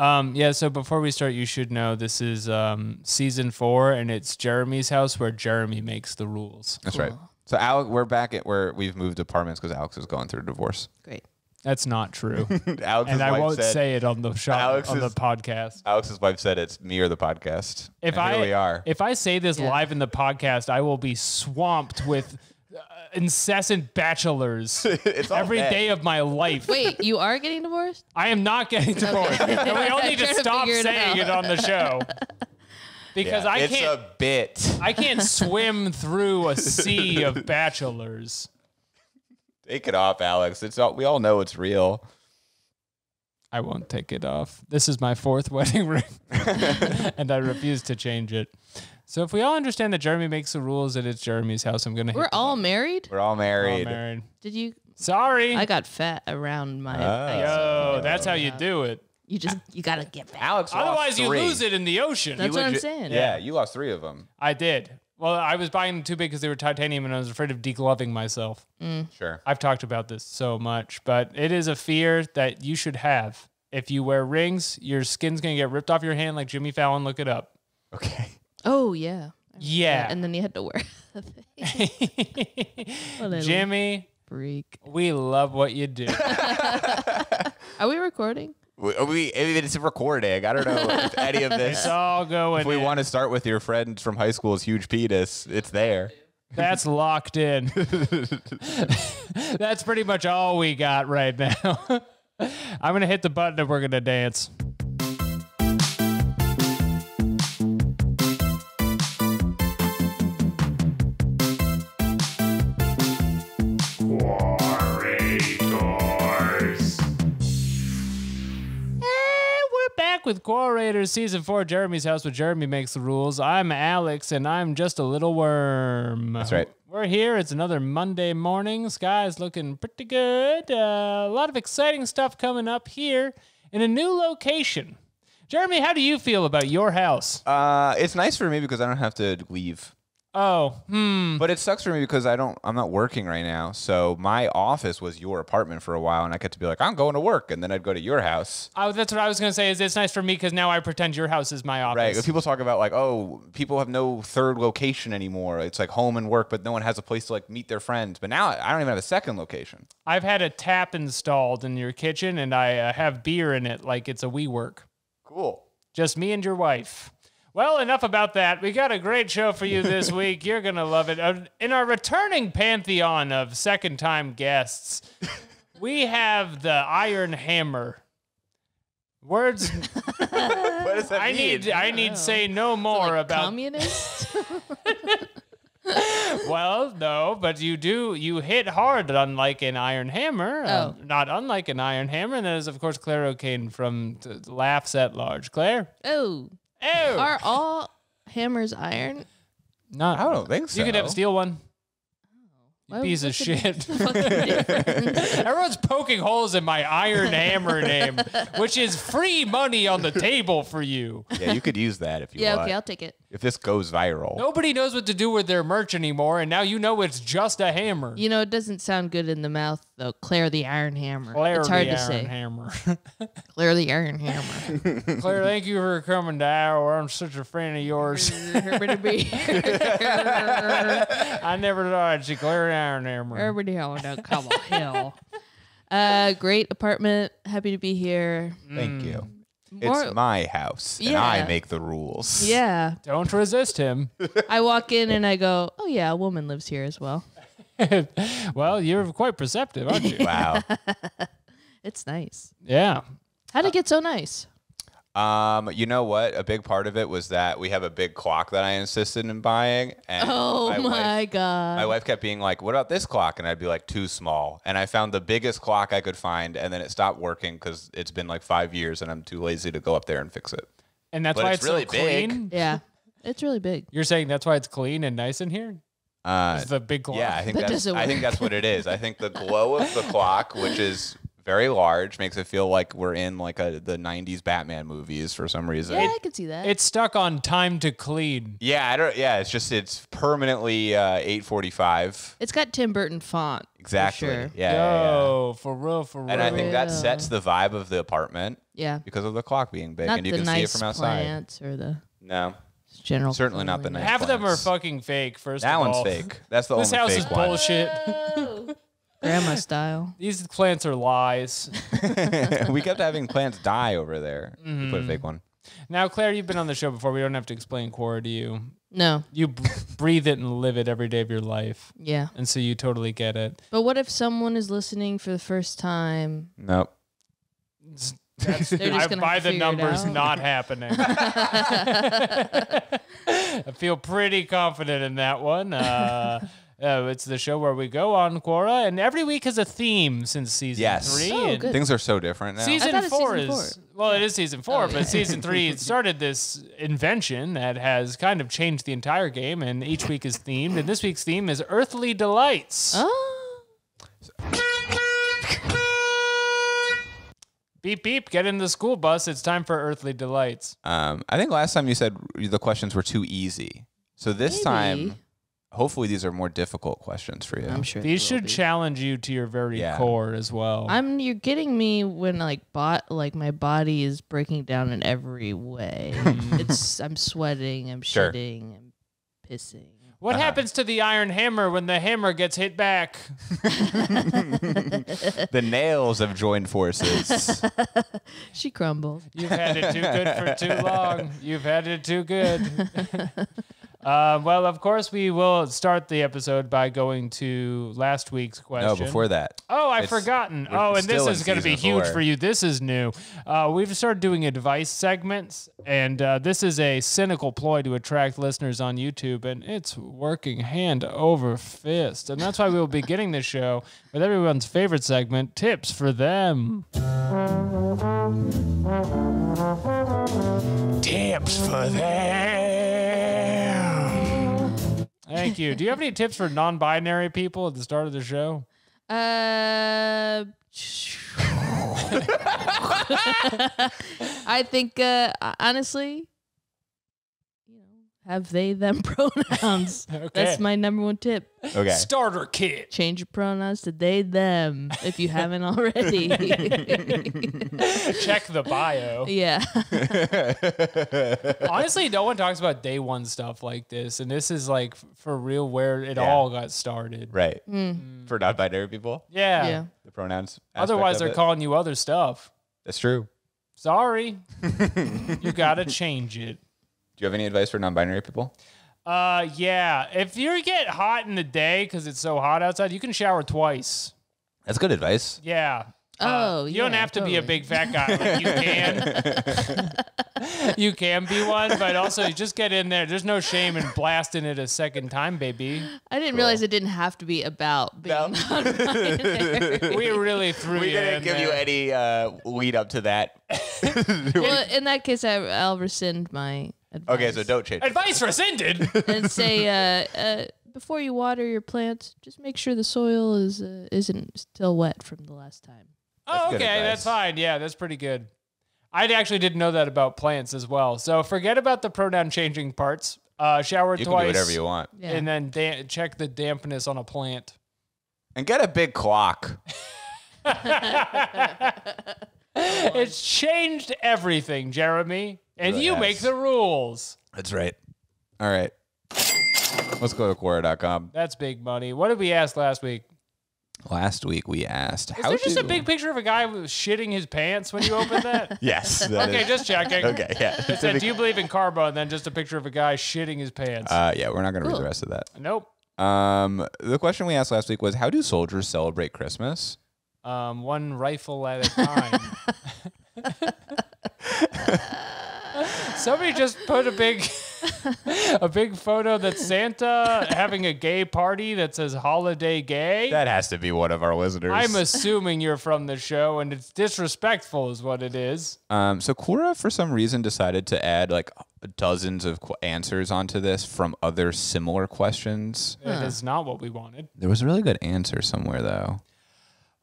Um, yeah, so before we start, you should know this is um, season four, and it's Jeremy's house where Jeremy makes the rules. That's right. So Alex, we're back at where we've moved apartments because Alex is going through a divorce. Great. That's not true, Alex's and I wife won't said, say it on the show Alex on the podcast. Alex's wife said it's me or the podcast. If And I here we are. if I say this Yeah. live in the podcast, I will be swamped with Uh, incessant bachelors It's every men. day of my life. Wait, you are getting divorced? I am not getting divorced. and we all need to Trying to stop it saying it on the show. Because Yeah, I it's can't a bit. I can't swim through a sea of bachelors. Take it off, Alex. It's all we all know it's real. I won't take it off. This is my fourth wedding ring, and I refuse to change it. So if we all understand that Jeremy makes the rules and it's Jeremy's house, I'm gonna We're hit all married? We're all married. all married. married. Did you? Sorry. I got fat around my. Ah. Oh. face. Yo, that's how you do it. You just you gotta get fat. Alex, lost Otherwise, you three. lose it in the ocean. That's what I'm saying. Yeah, you lost three of them. I did. Well, I was buying them too big because they were titanium, and I was afraid of degloving myself. Mm. Sure. I've talked about this so much, but it is a fear that you should have. If you wear rings, your skin's gonna get ripped off your hand like Jimmy Fallon. Look it up. Okay. Oh yeah. Yeah. And then you had to wear. a little Jimmy, freak. we love what you do. Are we recording? We, we it's a recording. I don't know if any of this. It's all going. If we in. want to start with your friend from high school's huge penis, it's there. That's locked in. That's pretty much all we got right now. I'm gonna hit the button and we're gonna dance. With Quorators Season 4, Jeremy's House, where Jeremy makes the rules. I'm Alex, and I'm just a little worm. That's right. We're here. It's another Monday morning. Sky's looking pretty good. Uh, a lot of exciting stuff coming up here in a new location. Jeremy, how do you feel about your house? Uh, it's nice for me because I don't have to leave. Oh, hmm. But it sucks for me because I don't. I'm not working right now. So my office was your apartment for a while, and I get to be like, I'm going to work, and then I'd go to your house. Oh, that's what I was gonna say. Is it's nice for me because now I pretend your house is my office. Right. People talk about like, oh, people have no third location anymore. It's like home and work, but no one has a place to like meet their friends. But now I don't even have a second location. I've had a tap installed in your kitchen, and I uh, have beer in it like it's a WeWork. Cool. Just me and your wife. Well, enough about that. We got a great show for you this week. You're going to love it. Uh, In our returning pantheon of second time guests, we have the Iron Hammer. Words What does that I mean? need I need say no more about Communist? Well, no, but you do you hit hard unlike an iron hammer. uh, Oh. not unlike an iron hammer, and that is of course Clare O'Kane from t- Laughs at Large. Clare? oh. Oh Are all hammers iron? not I don't think so. You could have a steel one. You Why- piece of what's the shit. fucking difference? Everyone's poking holes in my iron hammer name, which is free money on the table for you. Yeah, you could use that if you want. yeah, want. okay, I'll take it. If this goes viral. Nobody knows what to do with their merch anymore, and now you know it's just a hammer. You know, it doesn't sound good in the mouth though. Clare the Iron Hammer. Clare it's hard the to iron say. hammer. Clare the Iron Hammer. Clare, thank you for coming to our. I'm such a fan of yours. Everybody be. I never thought I'd see Clare the Iron Hammer. Everybody on the come on hill. Uh, great apartment. Happy to be here. Thank you. More- it's my house, and I make the rules. Yeah, Don't resist him. I walk in and I go, "Oh yeah, a woman lives here as well." well, you're quite perceptive, aren't you? Wow. It's nice. yeah. How'd it get so nice? Um, you know what? A big part of it was that we have a big clock that I insisted in buying, and Oh my, wife, god! my wife kept being like, "What about this clock?" And I'd be like, "Too small." And I found the biggest clock I could find, and then it stopped working because it's been like five years, and I'm too lazy to go up there and fix it. And that's But why it's it's, really so big. clean. yeah, it's really big. You're saying that's why it's clean and nice in here? Uh, It's the big clock. yeah, I think That that's I think that's what it is. I think the glow of the clock, which is very large, makes it feel like we're in like a the '90s Batman movies for some reason. Yeah, I can see that. It's stuck on time to clean. Yeah, I don't. Yeah, it's just it's permanently uh, 8:45. it's got Tim Burton font. for Exactly. sure. Yeah, yeah, yeah. For real, for real. And I think that sets the vibe of the apartment Yeah. because of the clock being big, Not and you can nice see it from outside. plants or the No, general. Certainly not the coloring. nice- half of them are fucking fake. First that of one's all, fake. That's the This only This house fake is bullshit. Grandma style. These plants are lies. we kept having plants die over there. We Mm-hmm. put a fake one. Now, Clare, you've been on the show before. We don't have to explain Quora to you. No. You b- breathe it and live it every day of your life, Yeah. and so you totally get it. But what if someone is listening for the first time? Nope. That's, They're just I, gonna by have to the numbers, not happening. I feel pretty confident in that one. Uh, uh, it's the show where we go on Quora, and every week has a theme since season Yes. three. Oh, and good. Things are so different now. Season thought it's four season is well, it is season four, but season three started this invention that has kind of changed the entire game, and each week is themed. And this week's theme is Earthly Delights. Oh. Beep beep, get in the school bus. It's time for Earthly Delights. Um, I think last time you said the questions were too easy. So this time, Maybe. Hopefully, these are more difficult questions for you. I'm sure. These should be. challenge you to your very Yeah. core as well. I'm you're getting me when like bot like my body is breaking down in every way. it's I'm sweating, I'm Sure. shitting, I'm pissing. what Uh-huh. happens to the iron hammer when the hammer gets hit back? the nails have joined forces. She crumbles. You've had it too good for too long. You've had it too good. Uh, well, of course, we will start the episode by going to last week's question. no, before that. Oh, I've It's- forgotten. we're Oh, and this still in is going to be season huge four. for you. This is new. Uh, we've started doing advice segments, and uh, this is a cynical ploy to attract listeners on YouTube, and it's working hand over fist. And that's why we will be getting this show with everyone's favorite segment, Tips for Them. Tips for Them. Thank you. Do you have any tips for non binary people at the start of the show? Uh I think uh honestly, have they them pronouns. Okay. That's my number one tip. Okay. Starter kit. Change your pronouns to they them if you haven't already. Check the bio. yeah. Honestly, no one talks about day one stuff like this, and this is like for real where it Yeah. all got started. right. Mm. For non-binary people, Yeah. Yeah. the pronouns. Otherwise, they're it. calling you other stuff. That's true. Sorry, you gotta change it. Do you have any advice for non-binary people? Uh, yeah. If you get hot in the day because it's so hot outside, you can shower twice. That's good advice. Yeah. Uh, Oh, you don't have to be a big fat guy. Like you can. you can be one, but also you just get in there. There's no shame in blasting it a second time, baby. I didn't realize it didn't have to be about being No. non-binary. We really threw We you didn't in give you any uh, lead up to that. well, in that case, I, I'll rescind my advice. okay, so don't change. Advice rescinded. and say uh, uh, before you water your plants, just make sure the soil is uh, isn't still wet from the last time. oh, good okay, advice. that's fine. Yeah, that's pretty good. I actually didn't know that about plants as well. So forget about the pronoun changing parts. Uh, shower You can twice. do whatever you want. Yeah. And then da- check the dampness on a plant. And get a big clock. It's changed everything, Jeremy. And Really you has. make the rules. That's right. All right. Let's go to Quora.com. That's big money. What did we ask last week? Last week we asked Is how there just to a big picture of a guy shitting his pants when you open that? Yes. that okay, is- just checking. Okay, yeah. It said, "Do you believe in karma?" And then just a picture of a guy shitting his pants. Uh, yeah, we're not going to read the rest of that. nope. Um, the question we asked last week was, how do soldiers celebrate Christmas? Um, one rifle at a time. Somebody just put a big, a big photo that's Santa having a gay party that says "Holiday Gay." That has to be one of our listeners. I'm assuming you're from the show, and it's disrespectful, is what it is. um, so Quora, for some reason, decided to add like dozens of qu- answers onto this from other similar questions. It is not what we wanted. There was a really good answer somewhere though.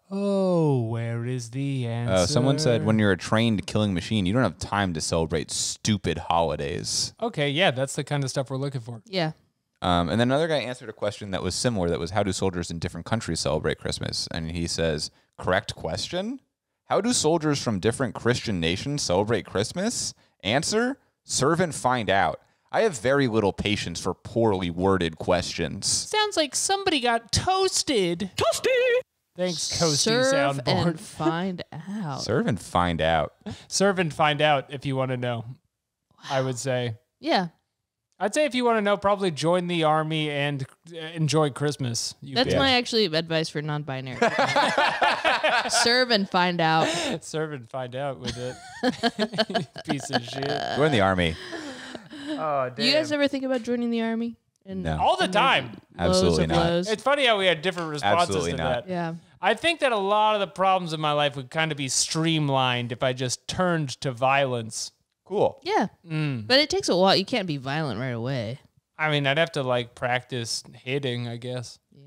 Oh, where is the answer? Uh, someone said when you're a trained killing machine, you don't have time to celebrate stupid holidays. Okay, yeah, that's the kind of stuff we're looking for. Yeah. Um, and then another guy answered a question that was similar. That was, "How do soldiers in different countries celebrate Christmas?" And he says, "Correct question. How do soldiers from different Christian nations celebrate Christmas?" Answer: Serve and find out. I have very little patience for poorly worded questions. Sounds like somebody got toasted. Toasty. Thanks, Coasty Serve soundboard. and find out. Serve and find out. Serve and find out if you want to know. I would say. Yeah. I'd say if you want to know, probably join the army and uh, enjoy Christmas. You That's bitch. my actually advice for non-binary. Serve and find out. serve and find out with it. Piece of shit. Join the army. Oh, Do you guys ever think about joining the army? And No. all the time. Absolutely not. lows? It's funny how we had different responses Absolutely to not. that. Yeah. I think that a lot of the problems in my life would kind of be streamlined if I just turned to violence. Cool. Yeah. Mm. But it takes a while. You can't be violent right away. I mean, I'd have to like practice hitting, I guess. Yeah.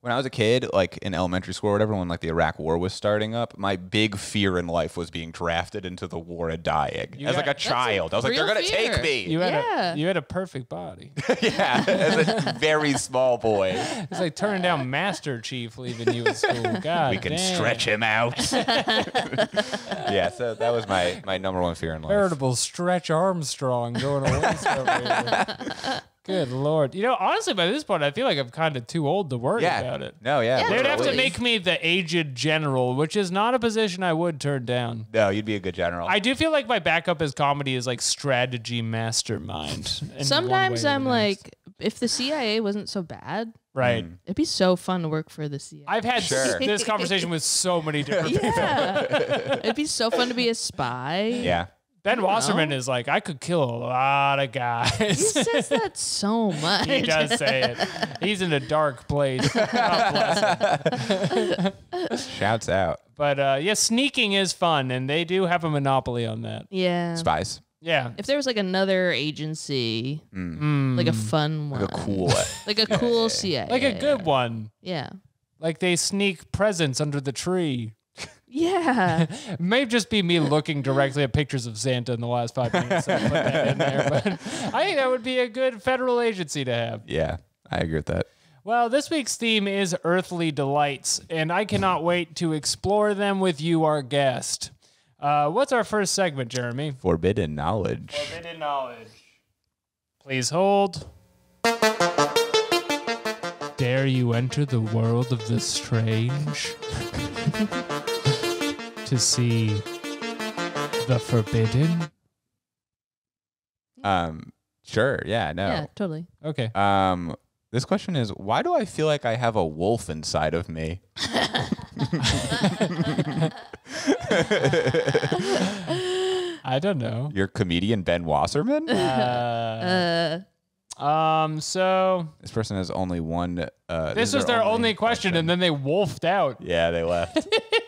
When I was a kid, like in elementary school or whatever, when like the Iraq War was starting up, my big fear in life was being drafted into the war and dying. You as like got- a a child, I was like, they're gonna fear. take me. You had Yeah. a you had a perfect body. yeah, as a very small boy. It's like turning down Master Chief leaving you at school. God, We can damn. stretch him out. yeah, so that was my my number one fear in life. Veritable Stretch Armstrong going to waste over here. Good lord. You know, honestly, by this point, I feel like I'm kind of too old to worry Yeah. about it. No, yeah. Yeah, They'd have to Totally. make me the aged general, which is not a position I would turn down. No, you'd be a good general. I do feel like my backup as comedy is like strategy mastermind. in one Sometimes way or I'm the next. like, if the CIA wasn't so bad, right. Mm. it'd be so fun to work for the CIA. I've had Sure. this conversation with so many different people. yeah. it'd be so fun to be a spy. yeah. Ben Wasserman know. is like, I could kill a lot of guys. He guys. says that so much. he does say it. He's in a dark place. God bless him. Shouts out. But uh, yeah, sneaking is fun, and they do have a monopoly on that. Yeah. Spies. Yeah. If there was like another agency, Mm. like a fun one, Like a cool like a cool CIA, Like a good one. yeah, Like they sneak presents under the tree. Yeah. It may just be me looking directly at pictures of Santa in the last five minutes. So I put that in there, but I think that would be a good federal agency to have. Yeah, I agree with that. Well, this week's theme is earthly delights, and I cannot wait to explore them with you, our guest. Uh, what's our first segment, Jeremy? Forbidden knowledge. Forbidden knowledge. Please hold. Dare you enter the world of the strange to see the forbidden? Um, sure. Yeah. No. Yeah, totally. Okay. Um, this question is why do I feel like I have a wolf inside of me? I don't know. You're comedian Ben Wasserman? Uh, Uh, um. So this person has only one. Uh, this is was their only question, and then they wolfed out. yeah, they left.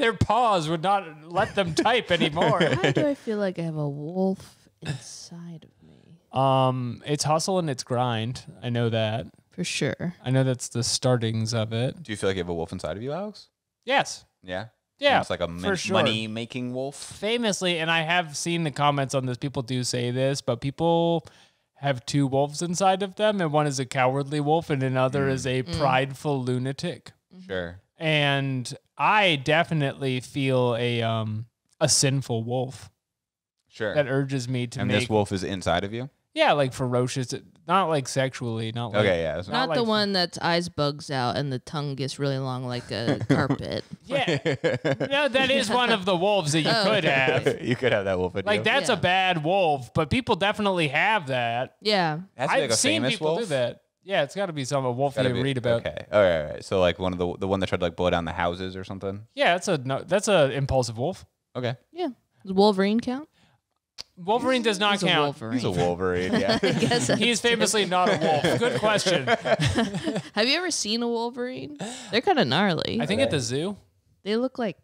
Their paws would not let them type anymore. why do I feel like I have a wolf inside of me? um. It's hustle and it's grind. I know that. For sure. I know that's the startings of it. do you feel like you have a wolf inside of you, Alex? Yes. Yeah. Yeah. It's like a for mon- sure. money making wolf. Famously, and I have seen the comments on this. People do say this, but people have two wolves inside of them, and one is a cowardly wolf, and another is a prideful lunatic. Sure. And I definitely feel a um a sinful wolf Sure. that urges me to and make this wolf is inside of you? yeah, like ferocious, not like sexually, not like Okay, yeah. that's- Not Not the one that's eyes bugs out and the tongue gets really long like a carpet. yeah. no, that is one of the wolves that you Oh, could okay. have. you could have that wolf in Like you. that's a bad wolf, but people definitely have that. Yeah. Has to be I've like a seen famous people wolf? do that. Yeah, it's got to be some a wolf Gotta you be- read about. Okay. All right, all right. So like one of the the one that tried to like blow down the houses or something. Yeah, that's a no, that's a impulsive wolf. Okay. Yeah. Does Wolverine count? Wolverine does not He's a count. Wolverine. He's a Wolverine. Yeah. I guess that's He's famously not a wolf. Good question. Have you ever seen a Wolverine? They're kind of gnarly. I think at the zoo. they look like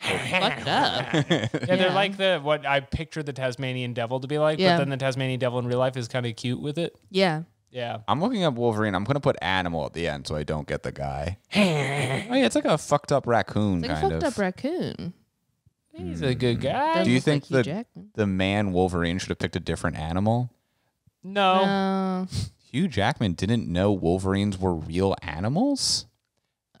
fucked up. Yeah, they're Yeah. like the what I picture the Tasmanian devil to be like, Yeah. but then the Tasmanian devil in real life is kind of cute with it. Yeah. Yeah. I'm looking up Wolverine. I'm gonna put animal at the end so I don't get the guy. oh yeah, it's like a fucked up raccoon It's like a fucked of. up raccoon. He's a good guy. Doesn't Do you think like the the man Wolverine should have picked a different animal? No. Uh, Hugh Jackman didn't know Wolverines were real animals.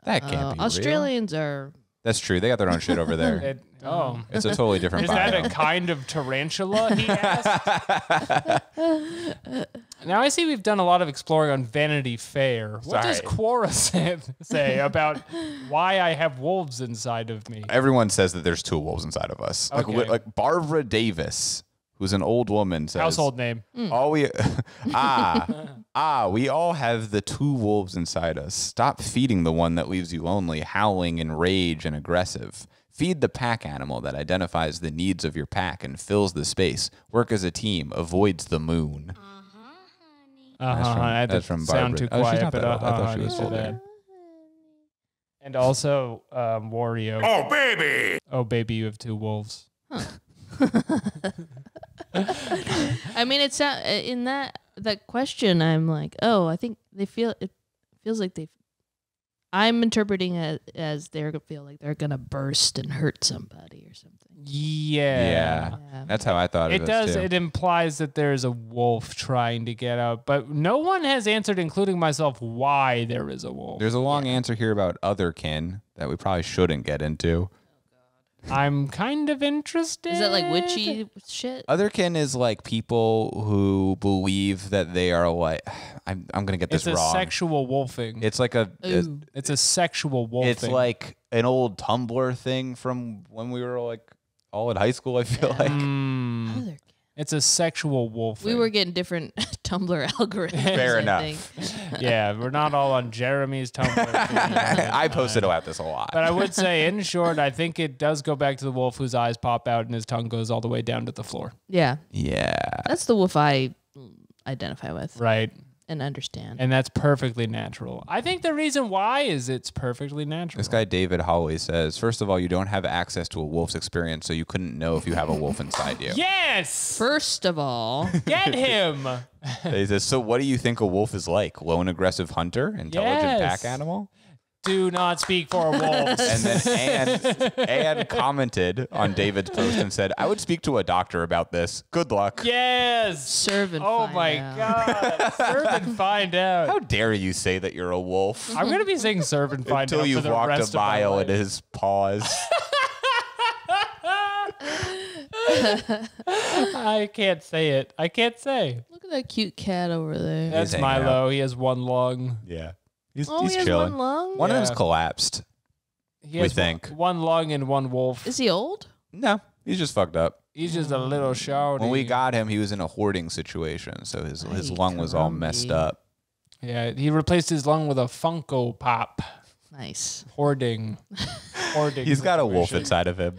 That can't uh, be real. Australians are. That's true. They got their own shit over there. It- oh. It's a totally different Is that a kind of tarantula? He asked. Now I see we've done a lot of exploring on Vanity Fair. What does Quora say, say about why I have wolves inside of me? Everyone says that there's two wolves inside of us. Like, Okay. like Barbara Davis, who's an old woman, says Household name. All we ah ah we all have the two wolves inside us. Stop feeding the one that leaves you lonely, howling in rage and aggressive. Feed the pack animal that identifies the needs of your pack and fills the space. Work as a team, avoids the moon. Uh-huh. from- I had that's from sound too Barbara- oh, she's quiet, not but that. I uh-huh, thought she was too older. bad. And also um, Wario. Oh baby! Oh baby, you have two wolves. I mean, it's uh, in that that question. I'm like, oh, I think they feel it feels like they. I'm interpreting it as they're gonna feel like they're gonna burst and hurt somebody or something. Yeah. Yeah. Yeah. That's how I thought It It does. Too. It implies that there's a wolf trying to get out, but no one has answered, including myself, why there is a wolf. There's a long answer here about otherkin that we probably shouldn't get into. I'm kind of interested. Is that like witchy shit? Otherkin is like people who believe that they are like I'm I'm gonna get this wrong. It's a wrong. sexual wolfing. it's like a, a- Ooh. it's a sexual wolfing. it's like an old Tumblr thing from when we were like all in high school. I feel like Mm, Other- it's a sexual wolf. We were getting different Tumblr algorithms. Fair I enough. think. yeah, we're not all on Jeremy's Tumblr. I posted about this a lot. But I would say, in short, I think it does go back to the wolf whose eyes pop out and his tongue goes all the way down to the floor. Yeah, yeah, that's the wolf I identify with Right. And understand. And that's perfectly natural. I think the reason why is it's perfectly natural. this guy David Holloway says first of all you don't have access to a wolf's experience, so you couldn't know if you have a wolf inside you. Yes! First of all, Get him! He says, so what do you think a wolf is like? Lone aggressive hunter, intelligent Yes. pack animal? Do not speak for wolves. And then Anne, Anne commented on David's post and said, I would speak to a doctor about this. Good luck. yes! serve and Oh find my out. god. Serve and find out. How dare you say that you're a wolf? I'm going to be saying serve and find Until out. Until you've for the walked rest a of mile in his paws. I can't say it. I can't say. Look at that cute cat over there. That's hanging out. Milo. He has one lung. yeah. He's, oh, he's he has chilling. one lung. One of them's collapsed. He We has think. One, one lung and one wolf. Is he old? No, he's just fucked up. He's just a little shouty. When we got him, he was in a hoarding situation, so his his Ay, lung was all messed crumbly. up. Yeah, he replaced his lung with a Funko Pop. Nice. Hoarding. Hoarding. He's got a wolf situation. inside of him.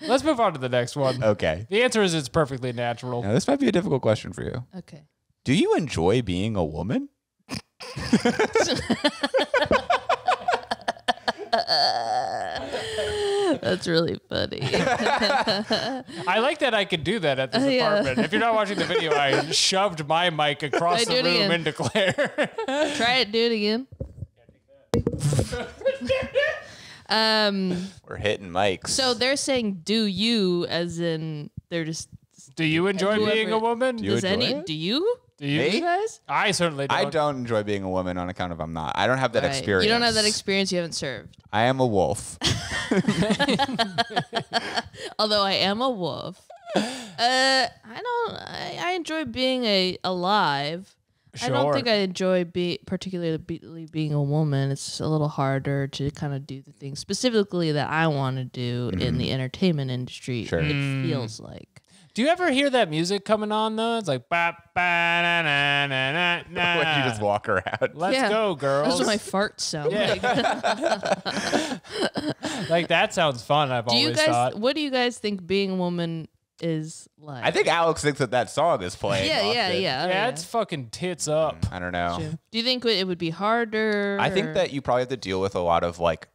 Let's move on to the next one. Okay. The answer is it's perfectly natural. Now this might be a difficult question for you. Okay. Do you enjoy being a woman? That's really funny. I like that I could do that at this Uh, yeah. apartment. If you're not watching the video, I shoved my mic across Try the do it room again. into Claire. Try it. Do it again. um. We're hitting mics. So they're saying, "Do you?" As in, they're just. do you enjoy Whoever- being a woman? you does enjoy any? it? Do you? Do you? Me? You guys? I certainly don't. I don't enjoy being a woman on account of I'm not. I don't have that Right. experience. You don't have that experience. You haven't served. I am a wolf. Although I am a wolf. uh, I don't. I, I enjoy being a alive. I don't think I enjoy be particularly be, being a woman. It's a little harder to kind of do the things specifically that I want to do in the entertainment industry. Sure. It Mm. feels like. Do you ever hear that music coming on though? It's like ba ba na na na na na. when you just walk around. Let's Yeah. go, That's girls. what my farts sound Yeah. like. like that sounds fun. I've do you always guys? thought. What do you guys think being a woman is like? I think Alex thinks that that song is playing. Yeah, yeah, often. yeah. oh, yeah, it's fucking tits up. Mm, I don't know. Do you think it would be harder? I think or- that you probably have to deal with a lot of like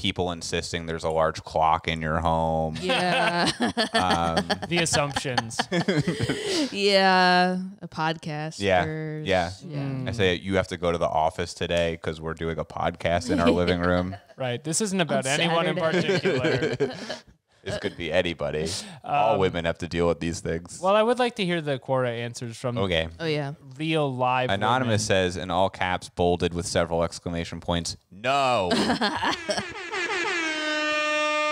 people insisting there's a large clock in your home. Yeah. Um, The assumptions. yeah. A podcast. Yeah, yeah. Yeah. I say you have to go to the office today because we're doing a podcast in our living room. right. This isn't about On anyone in particular. This could be anybody. All women have to deal with these things. well, I would like to hear the Quora answers from okay. Oh yeah. real live. Anonymous says in all caps, bolded with several exclamation points, no.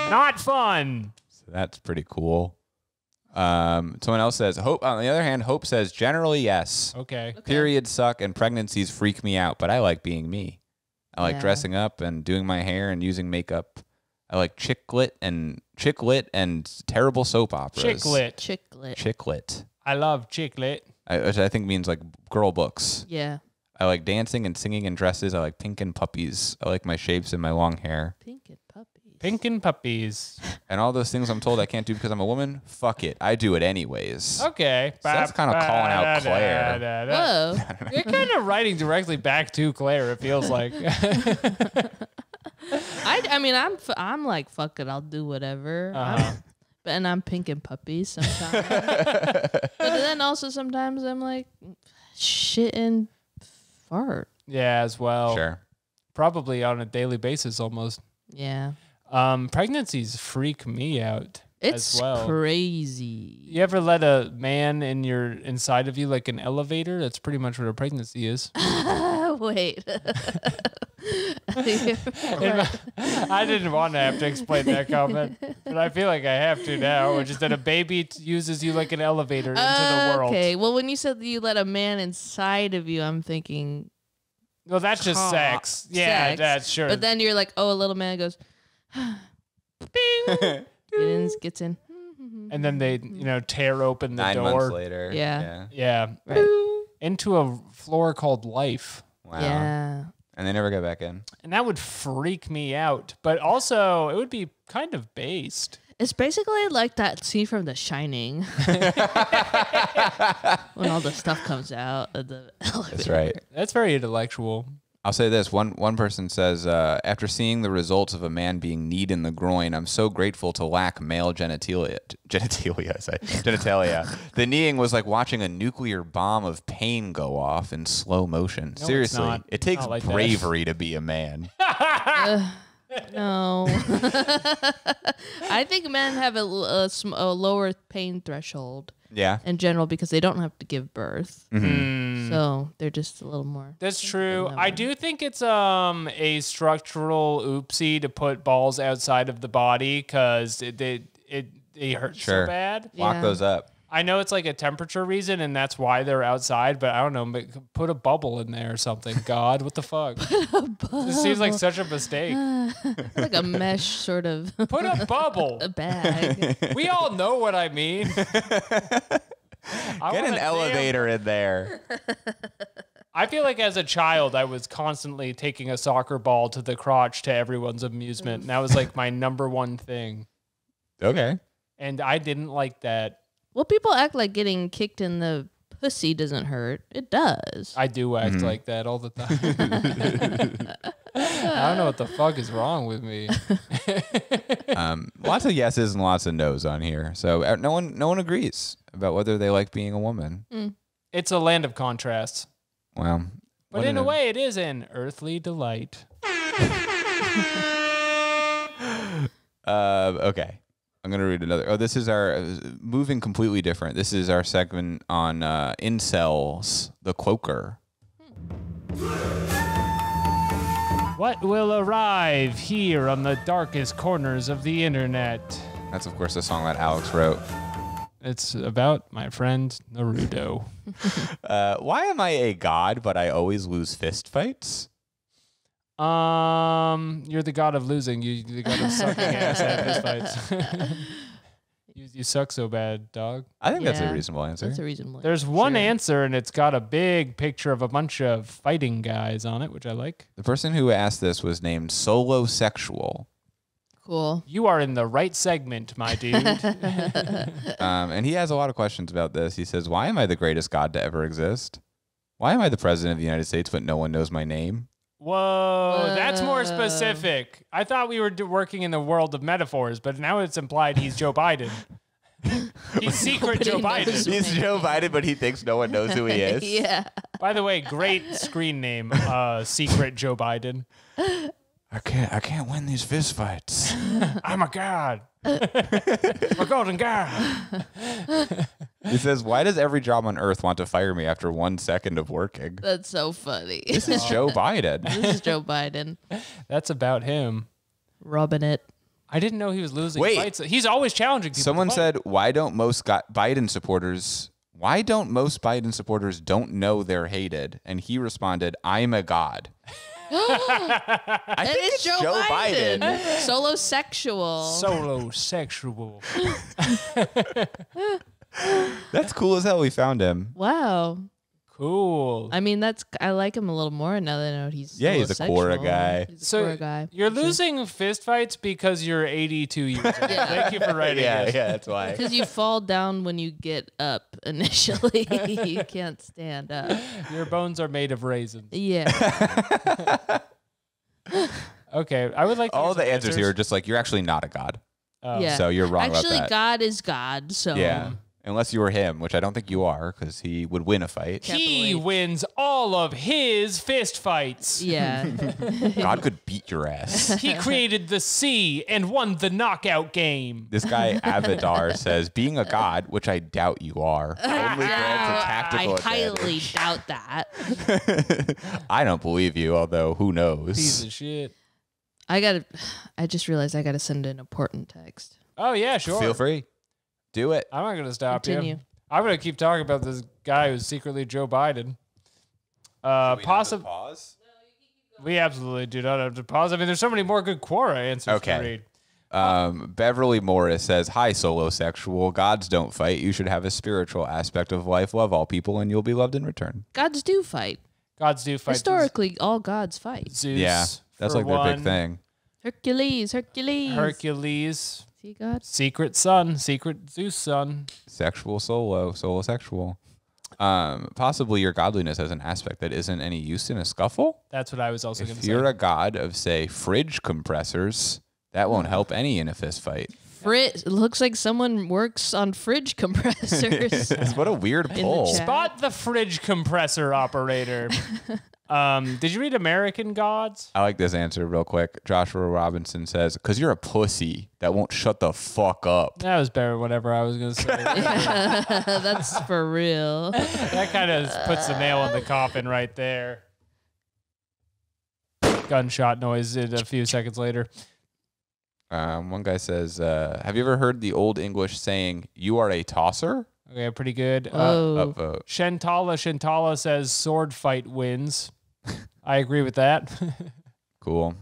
Women. Not fun. So that's pretty cool. Um, someone else says, Hope, on the other hand, Hope says, generally, yes. Okay. Periods suck and pregnancies freak me out, but I like being me. I like Yeah. dressing up and doing my hair and using makeup. I like chick lit and chick lit and terrible soap operas. Chicklet. Chicklet. Chick lit. I love chicklet. I, which I think means like girl books. Yeah. I like dancing and singing in dresses. I like pink and puppies. I like my shapes and my long hair. Pink and puppies. Pink and puppies. And all those things I'm told I can't do because I'm a woman, fuck it. I do it anyways. Okay. So that's kinda calling out Clare. Whoa. You're kind of writing directly back to Clare. It feels like. I, I mean I'm f- I'm like fuck it I'll do whatever. Uh-huh. but and I'm pink and puppies sometimes. but then also sometimes I'm like shit and fart. yeah, as well. Sure. Probably on a daily basis almost. Yeah. Um, pregnancies freak me out It's as well. crazy. you ever let a man in your inside of you like an elevator? That's pretty much what a pregnancy is. Wait. I didn't want to have to explain that comment, but I feel like I have to now, which is that a baby t- uses you like an elevator into the world. Okay. Well, when you said that you let a man inside of you, I'm thinking. Well, that's just sex. Yeah, sex. that's sure. But then you're like, oh, a little man goes, Bing! get gets in. and then they, you know, tear open the Nine door. months later. Yeah. Yeah. Right. Into a floor called life. Wow. Yeah. And they never got back in. And that would freak me out. But also, it would be kind of based. It's basically like that scene from The Shining when all the stuff comes out of the elevator. That's right. That's very intellectual. I'll say this. One one person says, uh, after seeing the results of a man being kneed in the groin, I'm so grateful to lack male genitalia. Genitalia, I say. Genitalia. the kneeing was like watching a nuclear bomb of pain go off in slow motion. it's Seriously, not. it takes Not like that. bravery to be a man. No. I think men have a, l- a sm- a lower pain threshold Yeah. in general because they don't have to give birth. Hmm. So they're just a little more. That's true. I do think it's um a structural oopsie to put balls outside of the body because it it it, it hurts Sure. so bad. Lock Yeah. those up. I know it's like a temperature reason, and that's why they're outside. But I don't know. make- Put a bubble in there or something. God, what the fuck? This seems like such a mistake. like a mesh sort of Put a bubble. a bag. We all know what I mean. I Get an a damn- elevator in there. I feel like as a child, I was constantly taking a soccer ball to the crotch to everyone's amusement. And that was like my number one thing. Okay. And I didn't like that. Well, people act like getting kicked in the pussy doesn't hurt. It does. I do act like that all the time. I don't know what the fuck is wrong with me. Um, lots of yeses and lots of nos on here. So uh, no one no one agrees about whether they like being a woman. It's a land of contrasts. Well, But in a way, it is an earthly delight. Uh, okay. I'm gonna read another. Oh, this is our uh, moving completely different. This is our segment on uh, incels, the cloaker. What will arrive here on the darkest corners of the internet? That's of course a song that Alex wrote. It's about my friend Naruto. Uh, why am I a god, but I always lose fist fights? Um, you're the god of losing. You the god of sucking ass at fist fights. you, you suck so bad, dog. I think that's a reasonable answer. That's a reasonable. There's one Sure. answer, and it's got a big picture of a bunch of fighting guys on it, which I like. the person who asked this was named Solo Sexual, cool. You are in the right segment, my dude. um, and he has a lot of questions about this. He says, "Why am I the greatest god to ever exist? Why am I the president of the United States, but no one knows my name? Whoa, that's more specific. I thought we were working in the world of metaphors, but now it's implied he's Joe Biden. he's secret Joe Biden. He's Joe Biden, but he thinks no one knows who he is. yeah. By the way, great screen name, uh, secret Joe Biden. I can't. I can't win these fist fights. I'm a god. a golden god. he says, "Why does every job on Earth want to fire me after one second of working?" That's so funny. This is Joe Biden. this is Joe Biden That's about him. rubbing it. I didn't know he was losing Wait. fights. He's always challenging people. to Someone fight. said, "Why don't most Go- Biden supporters? Why don't most Biden supporters don't know they're hated?" And he responded, "I'm a god." I think it's it's Joe, Joe Biden. Biden. Solo sexual. solo sexual. That's cool as hell. We found him. wow. Cool. I mean, that's I like him a little more now that I know he's Yeah, he's a Quora guy. He's a So Quora guy. you're sure. losing fist fights because you're 82 years old. Thank you for writing Yeah, this. yeah, that's why. Because you fall down when you get up initially. you can't stand up. Your bones are made of raisins. Yeah. Okay, I would like to All hear the some answers here are just like you're actually not a god. Oh. yeah. So you're wrong Actually, about that. God is God. So Yeah, unless you were him, which I don't think you are, because he would win a fight. He wins all of his fist fights. Yeah. God could beat your ass. He created the sea and won the knockout game. This guy Avidar says, being a god, which I doubt you are, only grants a I tactical highly advantage. doubt that. I don't believe you, although who knows? Piece knows? of shit. I gotta. I just realized I gotta send an important text. Oh yeah, sure. Feel free. Do it. I'm not gonna stop Continue. you. I'm gonna keep talking about this guy who's secretly Joe Biden. Uh, possibly. pause. We absolutely do not have to pause. I mean, there's so many more good Quora answers Okay. to read. Um, Beverly Morris says, Hi, solo sexual. Gods don't fight. You should have a spiritual aspect of life. Love all people, and you'll be loved in return. Gods do fight. Gods do fight. Historically, all gods fight. Zeus. yeah, that's for like their big thing. Hercules, Hercules. Hercules, See God. secret son, secret Zeus son. Sexual solo, solo sexual. Um, possibly your godliness has an aspect that isn't any use in a scuffle. That's what I was also going If to you're a god of, say, fridge compressors, that won't help any in a fist fight. Frid- it looks like someone works on fridge compressors. what a weird the pull. chat. Spot the fridge compressor operator. um, did you read American Gods? I like this answer real quick. Joshua Robinson says, "Cause you're a pussy that won't shut the fuck up." That was better. Whatever I was going to say. That's for real. that kind of puts the nail in the coffin right there. Gunshot noise a few seconds later. Um, one guy says, uh, "Have you ever heard the old English saying, you are a tosser?" Okay, pretty good. Uh, Oh, Shantala Shantala says sword fight wins. I agree with that. Cool.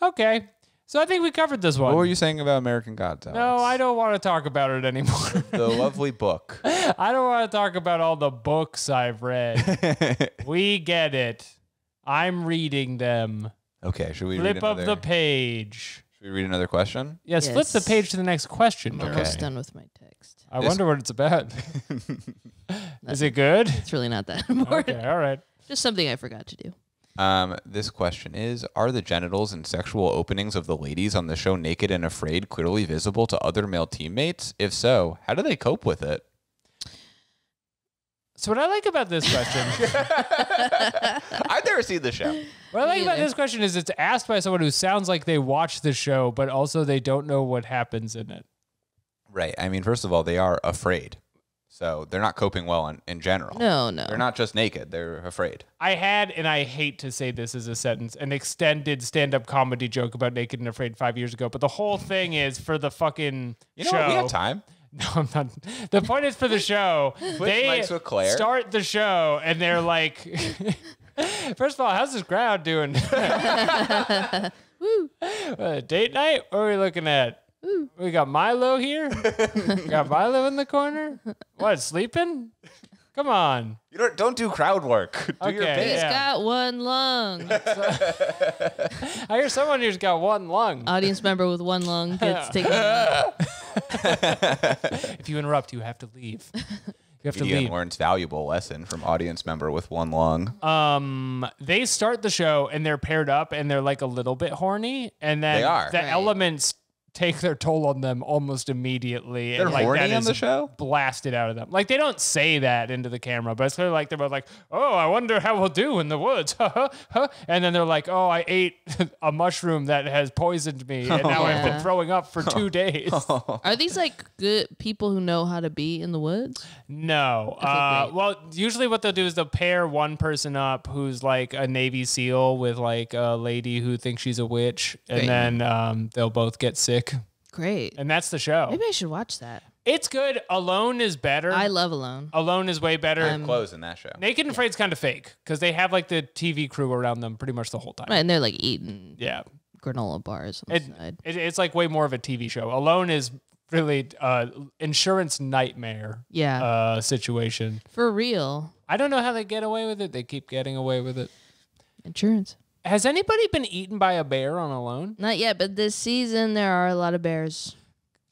okay. So I think we covered this one. What were you saying about American Gods? no, I don't want to talk about it anymore. The lovely book. I don't want to talk about all the books I've read. we get it. I'm reading them. okay, should we Flip read of another? the page. should we read another question? Yes, flip the page to the next question. I'm Jared. almost done with my text. I This- wonder what it's about. Is it good? It's really not that important. Okay, all right. Just something I forgot to do. Um, this question is: Are the genitals and sexual openings of the ladies on the show Naked and Afraid clearly visible to other male teammates? If so, how do they cope with it? So what I like about this question, I've never seen the show. what I like about this question is it's asked by someone who sounds like they watch the show, but also they don't know what happens in it. Right. I mean, first of all, they are afraid, so they're not coping well in, in general. No, no. They're not just naked; they're afraid. I had, and I hate to say this as a sentence, an extended stand-up comedy joke about Naked and Afraid five years ago. But the whole thing is for the fucking You know show. what? We have time. No, I'm not. The point is for the show. they with Clare. start the show, and they're like, first of all, how's this crowd doing? Uh, date night? What are we looking at? We got Milo here. we got Milo in the corner. What? Sleeping? Come on. You don't don't do crowd work. Do your Okay, bit. He's yeah. got one lung. I hear someone who's got one lung. Audience member with one lung gets taken. if you interrupt, you have to leave. You have to Comedian leave. learns valuable lesson from audience member with one lung. Um, they start the show and they're paired up and they're like a little bit horny, and then They are. the Right. elements take their toll on them almost immediately. They're and like horny that on the show? blasted out of them. Like they don't say that into the camera, but it's kind of like they're both like, "Oh, I wonder how we'll do in the woods," and then they're like, "Oh, I ate a mushroom that has poisoned me, and now I've been throwing up for two days." Are these like good people who know how to be in the woods? No. uh, well, usually what they'll do is they'll pair one person up who's like a Navy SEAL with like a lady who thinks she's a witch, and Great. then um, they'll both get sick, Great. and that's the show. Maybe I should watch that. It's good. Alone is better. I love Alone. Alone is way better. I'm- Close in that show. Naked and Afraid's kind of fake because they have like the TV crew around them pretty much the whole time. Right, and they're like eating Yeah, granola bars on it, the side. it, it's like way more of a TV show. Alone is really uh, insurance nightmare Yeah, uh, situation. for real. I don't know how they get away with it. They keep getting away with it. Insurance. Has anybody been eaten by a bear on Alone? Not yet, but this season there are a lot of bears.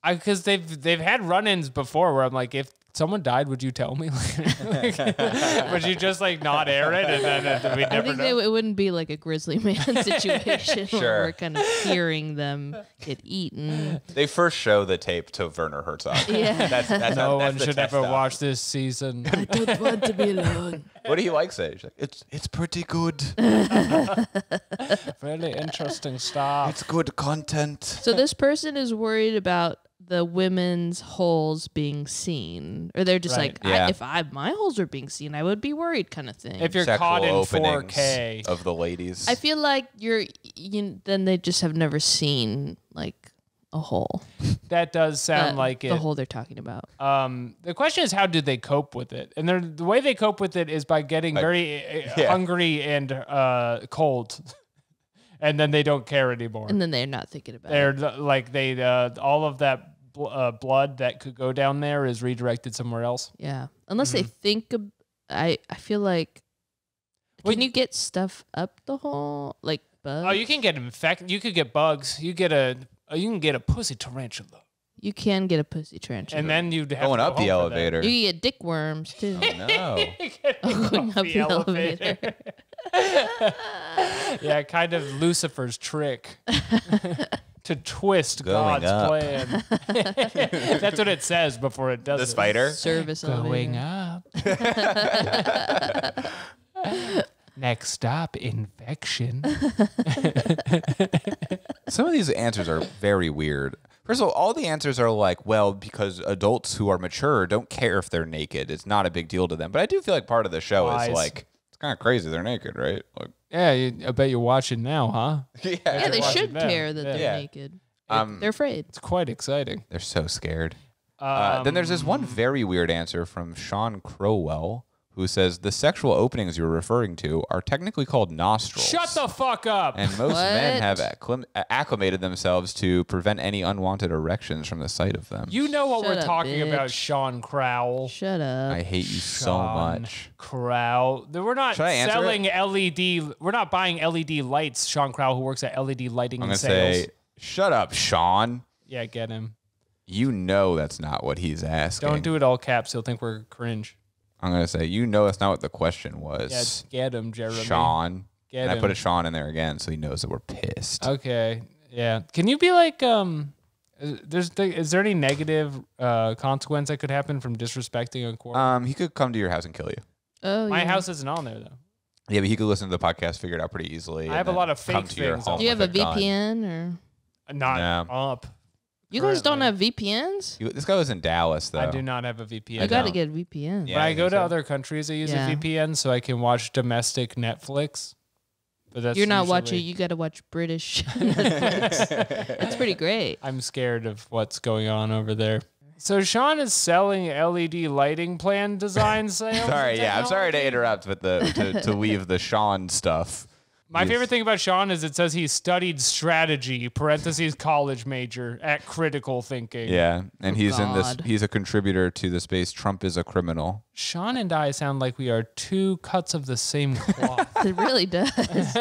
Because they've they've had run-ins before where I'm like, if someone died, would you tell me? Like, would you just like not air it and then uh, we I never think know? they, it wouldn't be like a grizzly man situation Sure. where we're kind of hearing them get eaten. They first show the tape to Werner Herzog. Yeah. That's, that's no that's one should ever stop. watch this season. I don't want to be alone. What do you like, Sage? Like, it's it's pretty good. really interesting stuff. It's good content. So this person is worried about the women's holes being seen, or they're just Right. like, Yeah. I, if I my holes are being seen, I would be worried, kind of thing. If you're Sexual caught in openings 4K, of the ladies. I feel like you're, you, then they just have never seen like a hole. that does sound The- like it. the hole they're talking about. Um, the question is, how do they cope with it? And they're, the way they cope with it is by getting very uh, yeah. hungry and uh, cold, and then they don't care anymore. And then they're not thinking about it. They're it. th- like they uh, all of that bl- uh, blood that could go down there is redirected somewhere else. Yeah, unless they think. Ab- I I feel like. Well, Can you get stuff up the hole like bugs? Oh, you can get infected. You could get bugs. You get a uh, you can get a pussy tarantula, You can get a pussy tarantula. and then you'd have Going to go up the home for that. elevator. you can get dick worms too. oh no. Going up the elevator. yeah, kind of Lucifer's trick to twist Going God's up. plan. That's what it says before it does The it. spider. Service Going elevator. up. Next stop, infection. Some of these answers are very weird. First of all, all the answers are like, well, because adults who are mature don't care if they're naked. It's not a big deal to them. But I do feel like part of the show Lies. is like, it's kind of crazy they're naked, right? Like, Yeah, you, I bet you're watching now, huh? yeah, Yeah, they should care that they're Yeah. naked. Um, they're afraid. It's quite exciting. they're so scared. Uh, then there's this one Um, very weird answer from Sean Crowell, who says the sexual openings you're referring to are technically called nostrils. Shut the fuck up. And most men have acclim- acclimated themselves to prevent any unwanted erections from the sight of them. you know what Shut we're up, talking about. Sean Crowell. Shut up. I hate you so much. Crowell. We're not Should I answer selling LED. We're not buying LED lights. Sean Crowell, who works at LED Lighting I'm and gonna Sales. say, shut up, Sean. yeah, get him. You know that's not what he's asking. Don't do it all caps. He'll think we're cringe. I'm gonna say, you know that's not what the question was, Yeah, get him, Jeremy. Sean. Get and I put a Sean in there again, so he knows that we're pissed. Okay. Yeah. Can you be like um? is- There's the, is there any negative uh, consequence that could happen from disrespecting a court? Um, he could come to your house and kill you. oh, My yeah. house isn't on there though. Yeah, but he could listen to the podcast, figure it out pretty easily. I have a lot of fake things home on Do you have a with gun. VPN or? Not No. up. You guys don't have VPNs? You- this guy was in Dallas, though. I do not have a VPN. I got to don't. get VPN. Yeah. when I I go to so. other countries, I use Yeah. a VPN so I can watch domestic Netflix. But that's You're not usually- watching. You got to watch British. Netflix. it's pretty great. I'm scared of what's going on over there. So Sean is selling LED lighting plan design sales. Sorry, yeah, I'm sorry to interrupt but the to, to leave the Sean stuff. My Yes. favorite thing about Sean is it says he studied strategy (parentheses college major) at Critical Thinking. Yeah, and he's in this. He's a contributor to the space. Trump is a criminal. Sean and I sound like we are two cuts of the same cloth. It really does.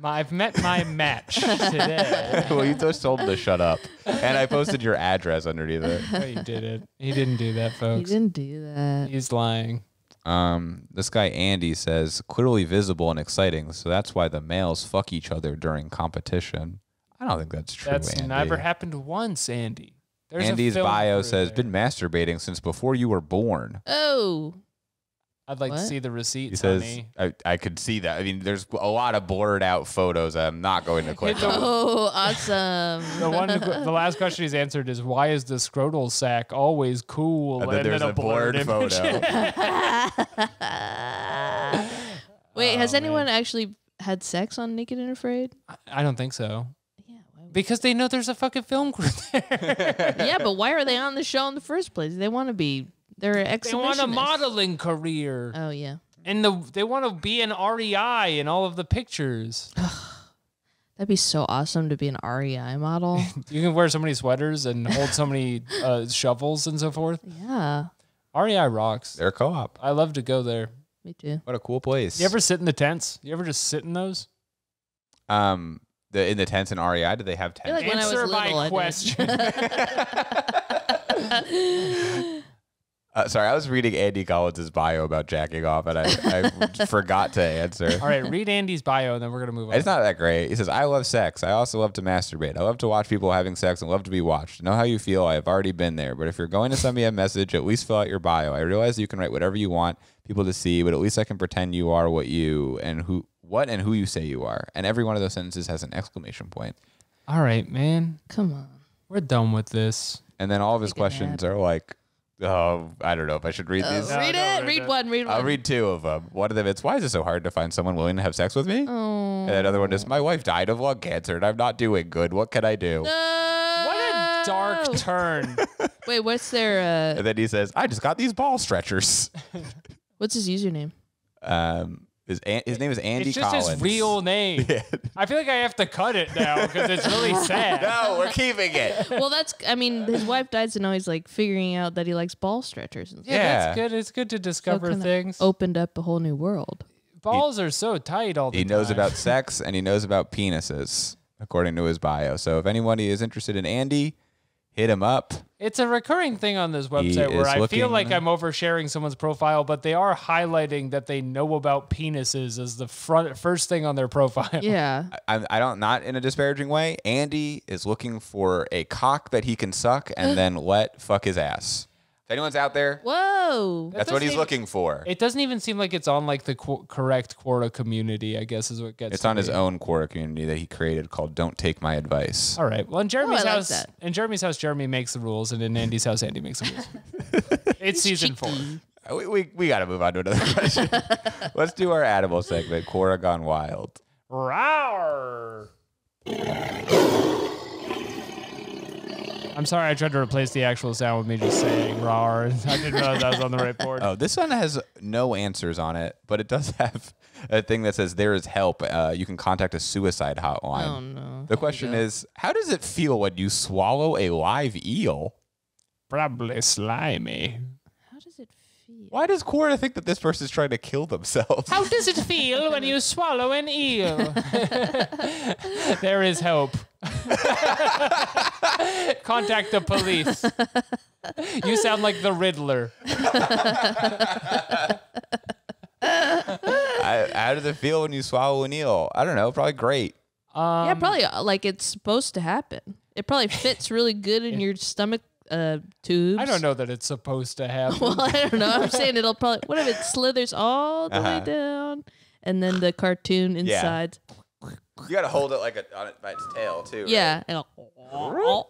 My, I've met my match today. well, you just told him to shut up, and I posted your address underneath it. No, you didn't. He didn't do that, folks. He didn't do that. He's lying. Um, this guy Andy says clearly visible and exciting, so that's why the males fuck each other during competition. I don't think that's true. That's Andy. never happened once, Andy. There's Andy's film bio says there. been masturbating since before you were born. Oh, I'd like to see the receipts, He says honey. I, I could see that. I mean, there's a lot of blurred out photos. I'm not going to click. Hit the- on. oh, awesome. The one, the last question he's answered is, "Why is the scrotal sack always cool?" And then there's a blurred image. photo. Wait, has Oh, anyone man. actually had sex on Naked and Afraid? I don't think so. Yeah. Because they know there's a fucking film crew there. yeah, but why are they on the show in the first place? They want to be. They're they want a modeling career, Oh yeah. and the they want to be an REI in all of the pictures. That'd be so awesome to be an REI model. You can wear so many sweaters and hold so many uh, shovels and so forth. yeah, REI rocks. They're co-op. I love to go there. me too. What a cool place. You ever sit in the tents? You ever just sit in those? um the in the tents in REI? Do they have tents? like when I was Answer little, my did. question. Uh, sorry, I was reading Andy Collins' bio about jacking off, and I, I forgot to answer. All right, read Andy's bio, and then we're gonna move on. It's not that great. He says, I love sex. I also love to masturbate. I love to watch people having sex and love to be watched. Know how you feel. I have already been there. But if you're going to send me a message, at least fill out your bio. I realize you can write whatever you want people to see, but at least I can pretend you are what you and who what and who you say you are. And every one of those sentences has an exclamation point. All right, man. Come on. We're done with this. And then all of his questions are like, oh, I don't know if I should read these. No, read don't it. read Read one. Read one. I'll read two of them. One of them, it's why is it so hard to find someone willing to have sex with me? Oh. And another one is, my wife died of lung cancer and I'm not doing good. What can I do? No. What a dark turn. Wait, what's their? Uh, And then he says, I just got these ball stretchers. what's his username? Um, his, An- his name is Andy it's just Collins. his real name. I feel like I have to cut it now because it's really sad. no, we're keeping it. Well, that's. I mean, his wife died, so now he's like figuring out that he likes ball stretchers. And stuff. Yeah, Yeah. that's good. It's good to discover kinda things. Opened up a whole new world. Balls are so tight all the He time. He knows about sex and he knows about penises, according to his bio. So if anybody is interested in Andy, hit him up. It's a recurring thing on this website where I feel like I'm oversharing someone's profile, but they are highlighting that they know about penises as the front first thing on their profile. Yeah. I, I don't, not in a disparaging way. Andy is looking for a cock that he can suck and then let fuck his ass. If anyone's out there, Whoa. that's what he's even- looking for. It doesn't even seem like it's on like the qu- correct Quora community. I guess is what gets. It's to on his own Quora community that he created called "Don't Take My Advice." All right. Well, in Jeremy's Oh, house, that. in Jeremy's house, Jeremy makes the rules, and in Andy's house, Andy makes the rules. it's season four. Uh, We, we, we got to move on to another question. Let's do our animal segment, Quora Gone Wild. Rawr. I'm sorry, I tried to replace the actual sound with me just saying rawr. I didn't realize I was on the right board. Oh, this one has no answers on it, but it does have a thing that says there is help. Uh, you can contact a suicide hotline. Oh no. The question is, how does it feel when you swallow a live eel? Probably slimy. How does it feel? Why does Quora think that this person's trying to kill themselves? How does it feel when you swallow an eel? there is hope. Contact the police. You sound like the Riddler. I, how does it feel when you swallow an eel? I don't know. Probably great. Um, yeah, probably uh, like it's supposed to happen. It probably fits really good in your stomach uh tubes. I don't know that it's supposed to happen. Well, I don't know. I'm saying it'll probably. What if it slithers all the Uh-huh. way down, and then the cartoon inside? You got to hold it like a, on it by its tail too. right? Yeah. and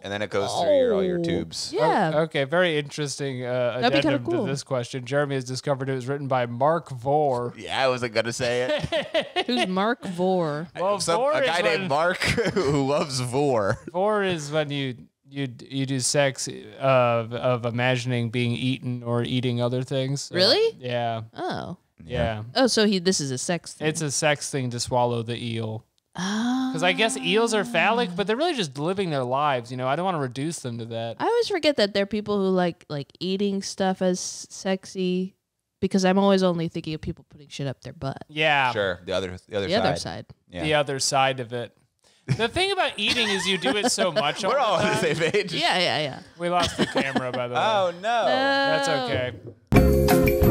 And then it goes through your, all your Oh. tubes. Yeah. Okay, very interesting uh, That'd be kinda addendum cool. to this question. Jeremy has discovered it was written by Mark Vore. Yeah, I wasn't gonna say it. Who's Mark Vore? Well, Some, Vore a is guy when, named Mark who loves Vor. Vore is when you you you do sex of of imagining being eaten or eating other things. So, Really? Yeah, Oh. Yeah. Oh, so he. This is a sex thing. It's a sex thing to swallow the eel. Ah. Oh. Because I guess eels are phallic, but they're really just living their lives. You know, I don't want to reduce them to that. I always forget that there are people who like like eating stuff as sexy. because I'm always only thinking of people putting shit up their butt. Yeah. Sure. The other the other The side. other side. Yeah. The other side of it. The thing about eating is you do it so much. all We're all on the same page. Yeah, yeah, yeah. We lost the camera, by the way. Oh no. That's okay.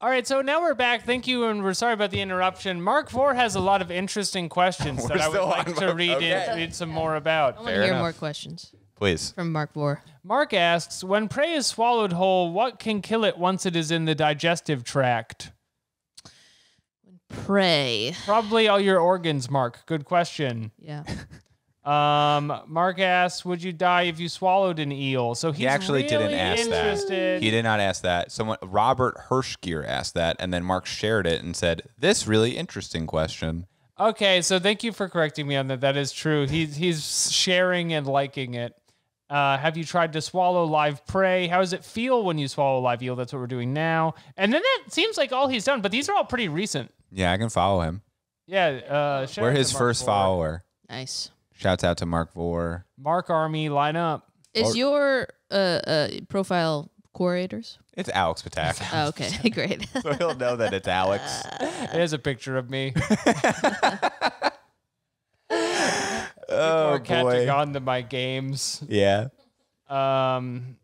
All right, so now we're back. Thank you, and we're sorry about the interruption. Mark Vore has a lot of interesting questions that I would like on to read, okay. in, read some more about. I want to hear enough. more questions Please. from Mark Vore. Mark asks, when prey is swallowed whole, what can kill it once it is in the digestive tract? Prey. Probably all your organs, Mark. Good question. Yeah. Um, Mark asks, would you die if you swallowed an eel? So he's He actually didn't really ask that. He did not ask that. Someone Robert Hirschgear asked that, and then Mark shared it and said, "This really interesting question." Okay, so thank you for correcting me on that. That is true. He's he's sharing and liking it. Uh, have you tried to swallow live prey? How does it feel when you swallow live eel? That's what we're doing now. And then that seems like all he's done, but these are all pretty recent. Yeah, I can follow him. Yeah. Uh, We're his first Vore. follower. Nice. Shouts out to Mark Vore. Mark Army, line up. Is Or- your uh, uh, profile Quorators? It's Alex Patak, Oh, okay, great. so he'll know that it's Alex. There's a picture of me. oh or catching boy. on to my games. Yeah. Um,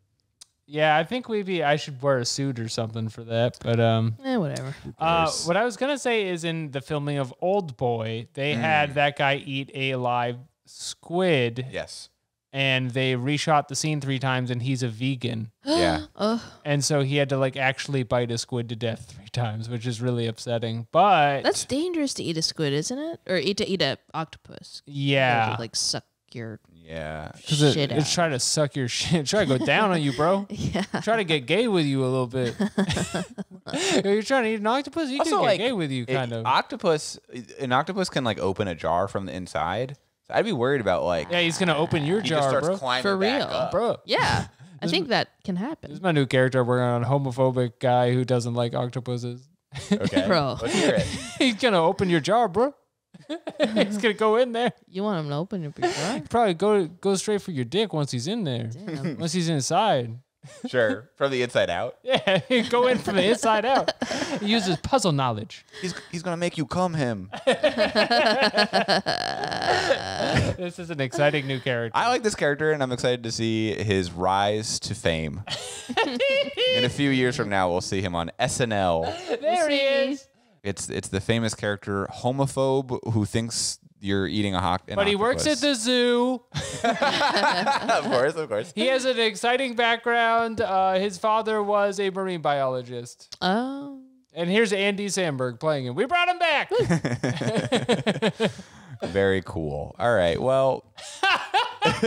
yeah, I think maybe I should wear a suit or something for that. But um, eh, whatever. uh, what I was gonna say is in the filming of Old Boy, they had that guy eat a live squid, Yes. and they reshot the scene three times, and he's a vegan, Yeah. Oh, and so he had to like actually bite a squid to death three times, which is really upsetting. But that's dangerous to eat a squid, isn't it? Or eat to eat a octopus. yeah, It'll, like suck your Yeah. Because it, shit it's out. trying to suck your shit, try to go down on you, bro. Yeah. Try to get gay with you a little bit. You're trying to eat an octopus. You Also, can get like, gay with you, It- kind of. Octopus. An octopus can like open a jar from the inside. So I'd be worried about like yeah, he's gonna open your he just jar, starts bro. climbing For back real. up. Bro, Yeah. I think that can this happen. is my new character. We're on a homophobic guy who doesn't like octopuses. Okay. Bro. Let's hear it. he's gonna open your jar, bro. he's gonna go in there. You want him to open your big jar? Probably go go straight for your dick once he's in there. Damn. Once he's inside. Sure. From the inside out. Yeah, go in from the inside out. He uses puzzle knowledge. He's he's gonna make you come him. This is an exciting new character. I like this character, and I'm excited to see his rise to fame. In a few years from now, we'll see him on SNL. there he is. It's it's the famous character homophobe who thinks you're eating a hawk. But he works at the zoo. of course, of course. He has an exciting background. Uh, his father was a marine biologist. Oh. And here's Andy Samberg playing him. We brought him back. Very cool. All right. Well,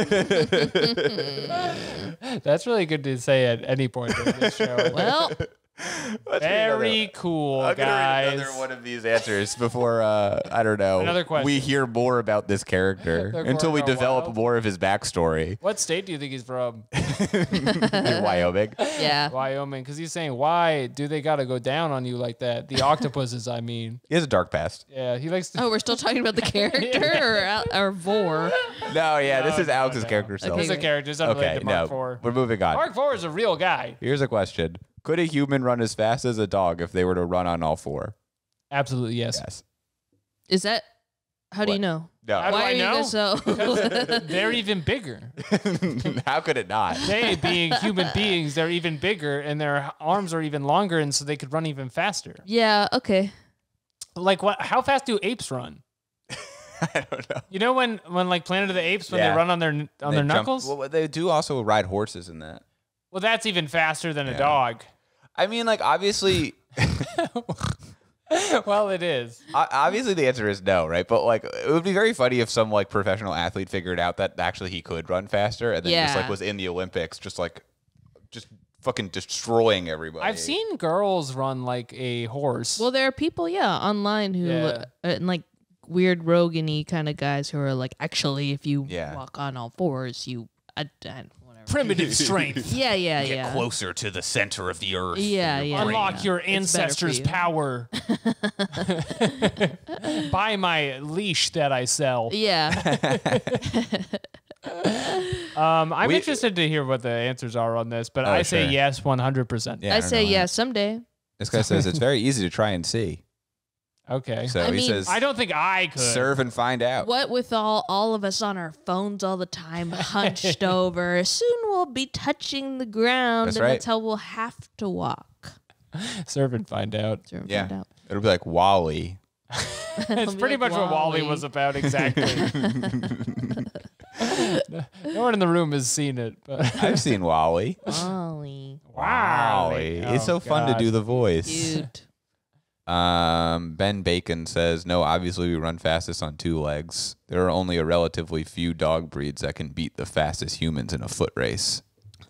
That's really good to say at any point in this show. Well, let's read Very another- cool, I'm gonna read guys. another one of these answers before uh, I don't know. Another question. We hear more about this character until we develop wild. more of his backstory. What state do you think he's from? Wyoming. yeah. Wyoming. Because he's saying, why do they got to go down on you like that? The octopuses, I mean. He has a dark past. Yeah, he likes to. Oh, we're still talking about the character or Al- or Vor. No, yeah, this is no, Alex's no. character This is a character. He's unrelated Okay, to Mark no, IV. we're moving on. Mark Vore is a real guy. Here's a question: Could a human run as fast as a dog if they were to run on all four? Absolutely, yes. Yes. Is that? How do you know? No. How do Why I are you know? guys so? They're even bigger. How could it not? They, being human beings, they're even bigger and their arms are even longer, and so they could run even faster. yeah. Okay. Like what? How fast do apes run? I don't know. You know when when like Planet of the Apes when Yeah. they run on their on They their jump- knuckles? Well, they do also ride horses in that. Well, that's even faster than a dog. I mean, like obviously, well, it is. obviously the answer is no, right? But like, it would be very funny if some like professional athlete figured out that actually he could run faster, and then just like was in the Olympics, just like, just fucking destroying everybody. I've seen girls run like a horse. Well, there are people, yeah, online who Yeah. uh, and like weird Rogan-y kind of guys who are like, actually, if you Yeah. walk on all fours, you, uh, uh, whatever. Primitive strength. Yeah, yeah, yeah. closer to the center of the earth. Yeah, yeah. Unlock your It's better for ancestors' you. power. Buy my leash that I sell. Yeah. Um, I'm We- interested to hear what the answers are on this, but Oh, I say sure. yes 100%. Yeah, I don't say know. yes someday. This guy says it's very easy to try and see. Okay. So I he mean, says, I don't think I could. serve and find out. What with all all of us on our phones all the time, hunched over, soon we'll be touching the ground, That's and right. that's how we'll have to walk. Serve and find out. So Yeah. find out. It'll be like WALL-E. It's It'll be pretty like much what WALL-E was about, exactly. no one in the room has seen it, but I've seen WALL-E. WALL-E. WALL-E. Oh, it's so Oh, fun to do the voice. Cute. Um, ben Bacon says, no, obviously we run fastest on two legs. There are only a relatively few dog breeds that can beat the fastest humans in a foot race.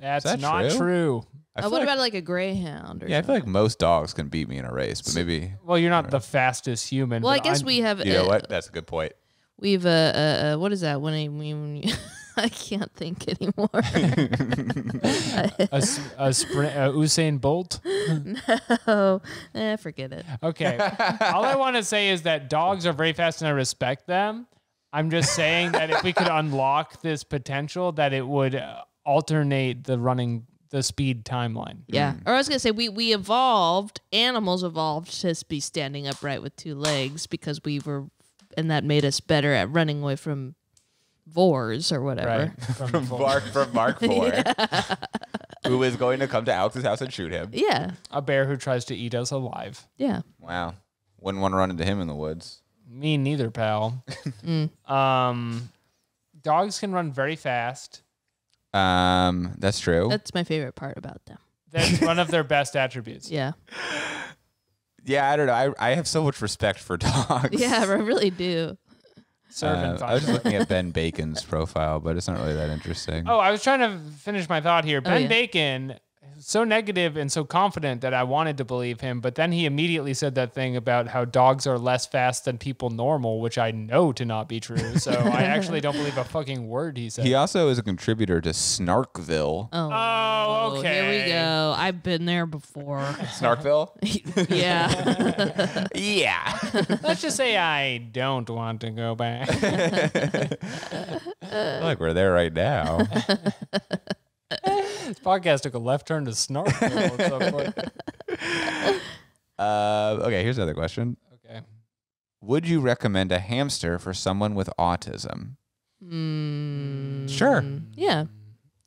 That's that not true? true. I feel what like- about like a greyhound? Or yeah, I feel something? like most dogs can beat me in a race, but maybe, Well, you're not the fastest human. Well, I but guess I'm- we have. you know uh, what? That's a good point. We've uh, uh, uh what is that when I when you, I can't think anymore. a, a sprint, uh, Usain Bolt. no, eh, forget it. Okay. All I want to say is that dogs are very fast and I respect them. I'm just saying that if we could unlock this potential, that it would uh, alternate the running, the speed timeline. Yeah. Mm. Or I was gonna say we we evolved. Animals evolved to be standing upright with two legs because we were, and that made us better at running away from vores or whatever. Right. From, From full- Mark, from Mark Four, who is going to come to Alex's house and shoot him. Yeah. a bear who tries to eat us alive. Yeah. Wow. Wouldn't want to run into him in the woods. Me neither, pal. Um, dogs can run very fast. Um, that's true. That's my favorite part about them. That's one of their best attributes. Yeah. yeah, I don't know. I, I have so much respect for dogs. Yeah, I really do. Serve Uh, I was just looking at Ben Bacon's profile, but it's not really that interesting. Oh, I was trying to finish my thought here. Ben Oh, yeah. Bacon, so negative and so confident that I wanted to believe him, but then he immediately said that thing about how dogs are less fast than people normal, which I know to not be true. So I actually don't believe a fucking word he said. He also is a contributor to Snarkville. Oh, Oh, Here we go. I've been there before. Snarkville? yeah. yeah. Let's just say I don't want to go back. like we're there right now. this podcast took a left turn to Snarkville at some. Uh, okay, here's another question. Okay. Would you recommend a hamster for someone with autism? Mm, Sure. Yeah.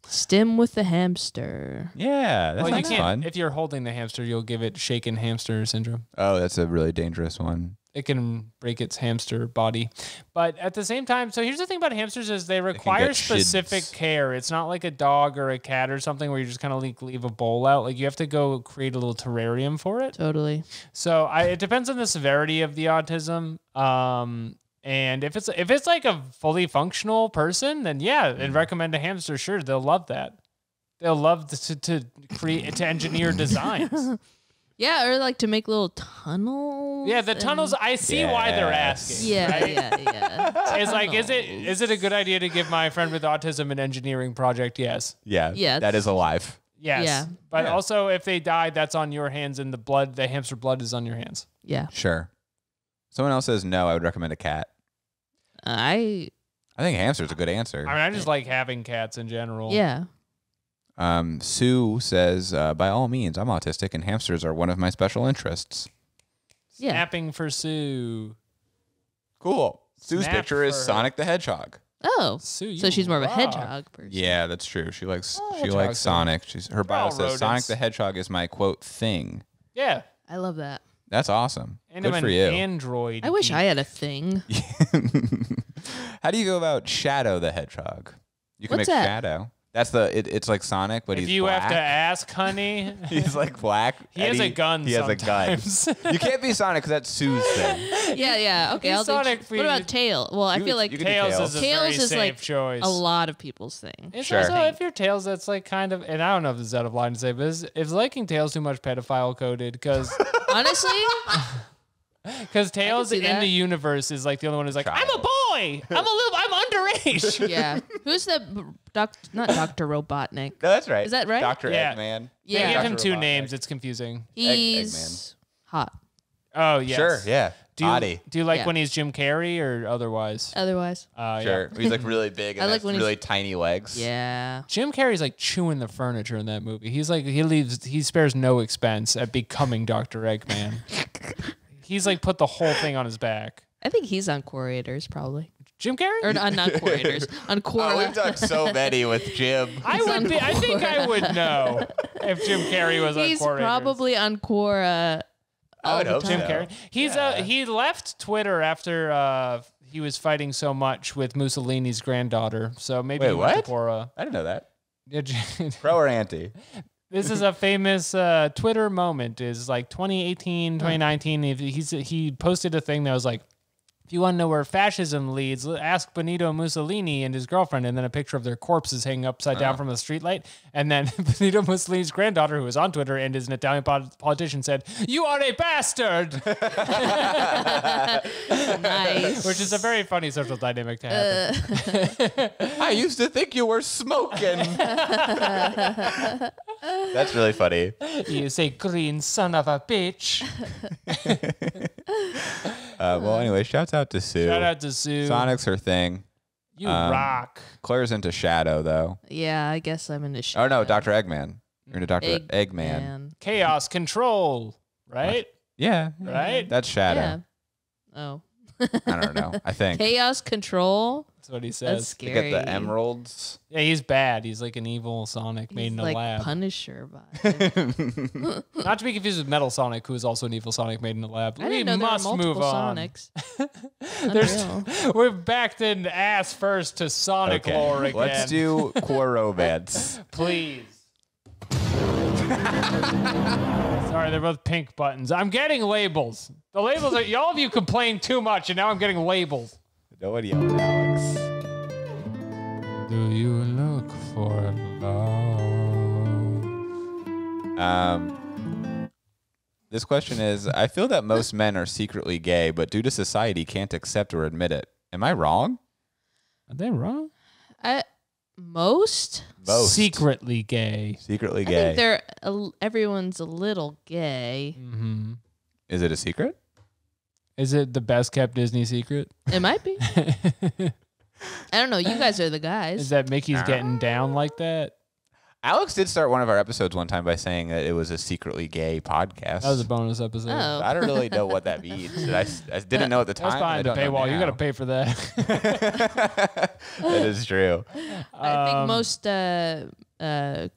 Stim with the hamster. Yeah, that well, sounds can't. fun. If you're holding the hamster, you'll give it shaken hamster syndrome. oh, that's a really dangerous one. It can break its hamster body. But at the same time, so here's the thing about hamsters is they require get specific shids. care. It's not like a dog or a cat or something where you just kind of like leave a bowl out. Like you have to go create a little terrarium for it. Totally. So I, it depends on the severity of the autism. Um, and if it's if it's like a fully functional person, then yeah, Mm. and recommend a hamster. Sure, they'll love that. They'll love to, to create to engineer designs. Yeah, or like to make little tunnels. Yeah, the and- tunnels. I see why they're Yes. asking. Yeah, right? yeah, yeah. It's like, is it is it a good idea to give my friend with autism an engineering project? Yes. Yeah, Yeah, that is alive. Yes. Yeah. But Yeah. also, if they die, that's on your hands, and the blood, the hamster blood, is on your hands. Yeah. Sure. Someone else says no. I would recommend a cat. I I think hamster's a good answer. I mean, I just like having cats in general. yeah. Um, Sue says, uh, by all means, I'm autistic, and hamsters are one of my special interests. Yeah. Snapping for Sue. Cool. Sue's Snap picture is for- Sonic the Hedgehog. Oh. Sue. So you she's more of a rock. hedgehog person. Yeah, that's true. She likes Oh, she hedgehogs likes are- Sonic. She's her bio all says Sonic rodents. the Hedgehog is my quote thing. Yeah. I love that. That's awesome. And Good I'm for an you. android. I wish geek. I had a thing. How do you go about Shadow the Hedgehog? You can What's make that? Shadow. That's the it, it's like Sonic, but If he's you black. have to ask, honey. he's like black. He and has a gun He has a gun. you can't be Sonic because that's Sue's thing. Yeah, yeah. Okay, He's I'll Sonic do. What about tail? Well, I You- feel like you could do Tails, Tails. is a Tails very is safe like choice. a lot of people's thing. It's Sure. also if your tails, that's like kind of, and I don't know if this is out of line to say, but is, is liking tails too much pedophile coded? Because Honestly, because tails in that. the universe is like the only one who's like, I'm a boy, I'm a little, I'm underage. yeah. Who's the doc? Not Doctor Robotnik. No, that's right. Is that right? Doctor Yeah. Eggman. They Yeah. give him two Robotnik. names. It's confusing. He's hot. Oh yes. Sure. Yeah. Do you, Adi. do you like Yeah. when he's Jim Carrey or otherwise? Otherwise, Uh, Sure. He's like really big and I like has when he's- really tiny legs. yeah. Jim Carrey's like chewing the furniture in that movie. He's like he leaves he spares no expense at becoming Dr. Eggman. He's like put the whole thing on his back. I think he's on Quorators probably, Jim Carrey? or not, not Quorators, on Quora. Oh, we've done so many with Jim. I would be I think I would know if Jim Carrey was on he's probably on Quora. I would hope Jim so. Carrey. He's uh he left Twitter after uh he was fighting so much with Mussolini's granddaughter. So maybe Wait, he went what? Quora. I didn't know that. Yeah, Pro or anti? This is a famous uh, Twitter moment. Is like 2018, 2019. He- He's he posted a thing that was like, if you want to know where fascism leads, ask Benito Mussolini and his girlfriend, and then a picture of their corpses hanging upside down from a streetlight. And then Benito Mussolini's granddaughter, who was on Twitter and is an Italian pol- politician, said, "You are a bastard," Nice. which is a very funny social dynamic to happen. I used to think you were smoking. That's really funny. you say, "Green son of a bitch." Uh, well, anyway, shouts out to Sue. Shout out to Sue. Sonic's her thing. you um, rock. Clare's into Shadow though. yeah, I guess I'm into. Oh no, Doctor Eggman. You're into Doctor Egg- Eggman. Man. Chaos control, right? Yeah, Right? That's Shadow. Yeah. Oh. I don't know. I think Chaos control. That's what he That's says. they scary. get the emeralds. Yeah, he's bad. He's like an evil Sonic made He's in a like lab. Punisher vibe. Not to be confused with Metal Sonic, who is also an evil Sonic made in a lab. I we didn't know must multiple move on. Sonics. There's, we're backed in ass first to Sonic lore again. Let's do Quorobance. please. Sorry, they're both pink buttons. I'm getting labels. The labels are all of you complain too much, and now I'm getting labels. Nobody yell at Alex. Do you look for love? Um, this question is: I feel that most men are secretly gay, but due to society, can't accept or admit it. Am I wrong? Are they wrong? I, most. Most Secretly gay. secretly I gay. think they're everyone's a little gay. hmm Is it a secret? Is it the best kept Disney secret? It might be. I don't know. You guys are the guys. Is that Mickey's getting down like that? Alex did start one of our episodes one time by saying that it was a secretly gay podcast. That was a bonus episode. Oh. I don't really know what that means. I didn't know at the time. I behind the paywall. You got to pay for that. that is true. I think Um, most uh uh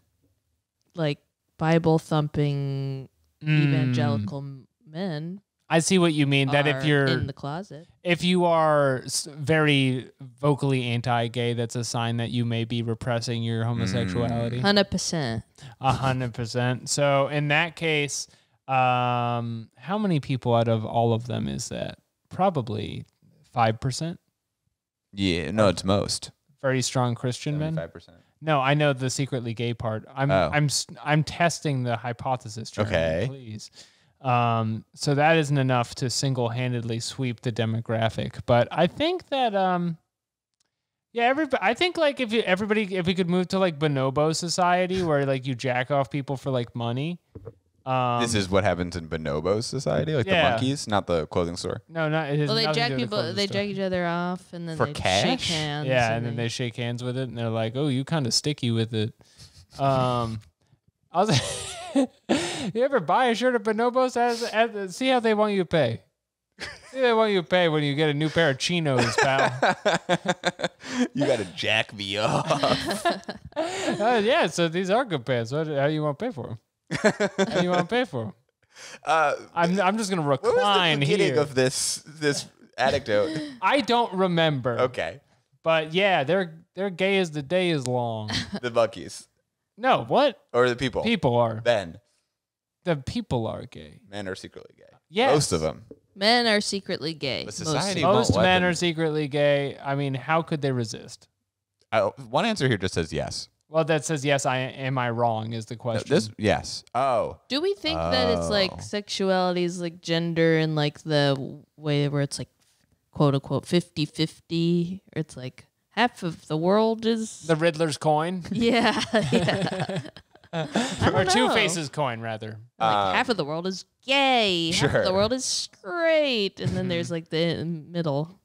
like Bible thumping mm, evangelical m men I see what you mean. That if you're in the closet. if you are very vocally anti-gay, that's a sign that you may be repressing your homosexuality. Hundred percent. A hundred percent. So in that case, um, how many people out of all of them is that? Probably five percent. Yeah, no, it's most. Very strong Christian men. Five percent. No, I know the secretly gay part. I'm Oh. I'm s- I'm testing the hypothesis. Jeremy, Okay. please. Um, so that isn't enough to single-handedly sweep the demographic, but I think that um, yeah, everybody. I think like if you everybody if we could move to like bonobo society where like you jack off people for like money. Um, this is what happens in bonobo society, like Yeah. the monkeys, not the clothing store. no, not it Well, they jack do with the people. They store. jack each other off, and then For they shake cash? hands. Yeah, and then they shake hands with it, and they're like, "Oh, you kind of sticky with it." Um, I was. you ever buy a shirt at Bonobos? As, as, see how they want you to pay. See how they want you to pay when you get a new pair of chinos, pal. you gotta jack me off. uh, yeah, so these are good pants. What, how do you want to pay for them? How do you want to pay for them? Uh, I'm, I'm just gonna recline what was the beginning here. of this this anecdote? I don't remember. Okay, But yeah, they're they're gay as the day is long. the monkeys No, what or the people. people are? Ben, The people are gay. men are secretly gay. Yes. Most of them. Men are secretly gay. But most society them. Most men are secretly gay. I mean, how could they resist? Uh, one answer here just says yes. Well, that says yes. I am. I wrong? Is the No, question. This yes. Oh, Do we think that it's Oh. like sexuality is like gender and like the way where it's like quote unquote 50 50? Or it's like half of the world is. the Riddler's coin. yeah. yeah. or two faces coin rather. Like Um, half of the world is gay, half of sure. the world is straight, and then there's like the middle.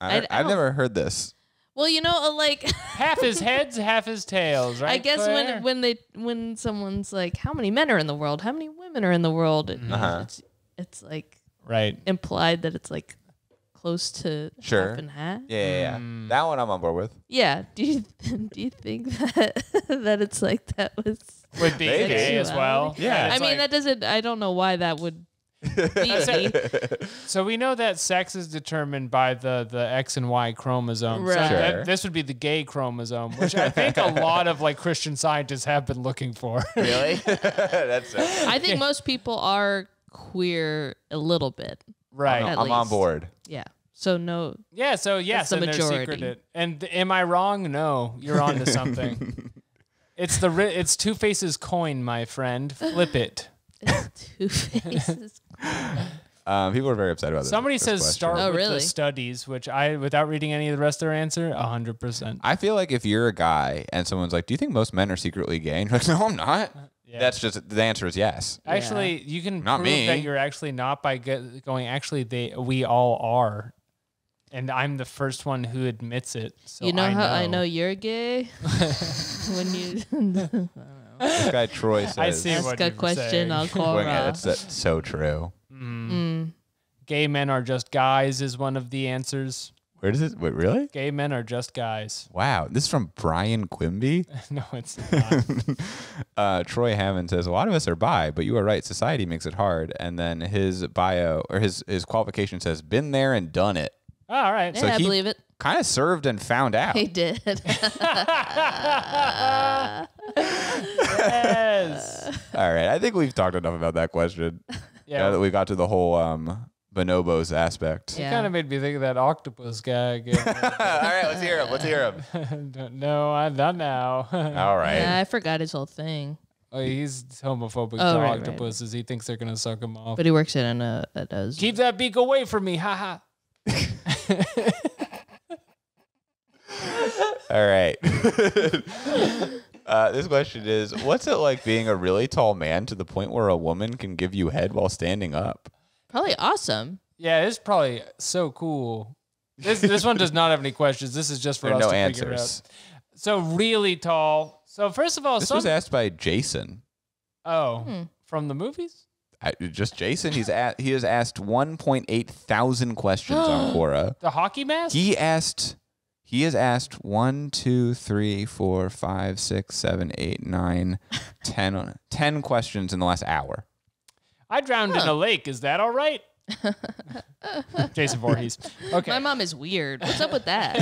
I, I- I I've don't- never heard this. Well, you know, uh, like Half his heads, half his tails, right? I guess Clare? when when they when someone's like, how many men are in the world? How many women are in the world? And Uh-huh. it's it's like right. implied that it's like close to Sure. half and half. Yeah, yeah, yeah. Mm. That one I'm on board with. Yeah. Do you do you think that that it's like that was? Would be gay as well. Sexuality? Yeah, I it's mean, like- that doesn't. I don't know why that would be. So we know that sex is determined by the the X and Y chromosome. So Right. that- this would be the gay chromosome, which I think a lot of like Christian scientists have been looking for. really? That's. I think most people are queer a little bit. Right. At I'm on least. board. Yeah. So no. Yeah, so yes, the and they're majority. secreted. And am I wrong? No, you're on to something. it's the ri- it's two faces coin, my friend. Flip it. It's two faces. Um, people are very upset about this. Somebody this says question. start Oh, with really? the studies, which I, without reading any of the rest of their answer, hundred percent. I feel like if you're a guy and someone's like, "Do you think most men are secretly gay?" And you're like, "No, I'm not." Yeah. That's just the answer is yes. Actually, you can Not prove me. that you're actually not by get, going. Actually, they we all are, and I'm the first one who admits it. So you know I how I know know you're gay when you This guy Troy says. I see ask what a you're question. saying. I'll call Going, yeah, Ra. that's, that's so true. Mm. Gay men are just guys is one of the answers. Where does it? Wait, really? Gay men are just guys. Wow, this is from Brian Quimby. no, it's not. Uh, Troy Hammond says a lot of us are bi, but you are right. Society makes it hard. And then his bio or his his qualification says been there and done it. all right. Yeah, So I he- believe it. Kind of served and found out. He did. yes. All right, I think we've talked enough about that question. Yeah. Now that we got to the whole um, bonobos aspect. It kind of made me think of that octopus guy again. All right, let's hear him. Let's hear him. no, I not now. All right. yeah, I forgot his whole thing. oh, he's homophobic Oh, to right, right. octopuses. He thinks they're gonna suck him off. But he works at a, at a zoo. Keep that beak away from me, haha. All right. uh, this question is What's it like being a really tall man to the point where a woman can give you head while standing up? Probably awesome. Yeah, it's probably so cool. This this one does not have any questions. This is just for There us no to answers. figure out. So really tall. So first of all, This some, was asked by Jason. oh Hmm. from the movies. I, just Jason. He's at, he has asked 1.8 thousand questions on Quora. The hockey mask. He asked. He has asked one, two, three, four, five, six, seven, eight, nine, ten, ten questions in the last hour. I drowned in a lake. Is that all right? Jason Voorhees. Okay. My mom is weird. What's up with that?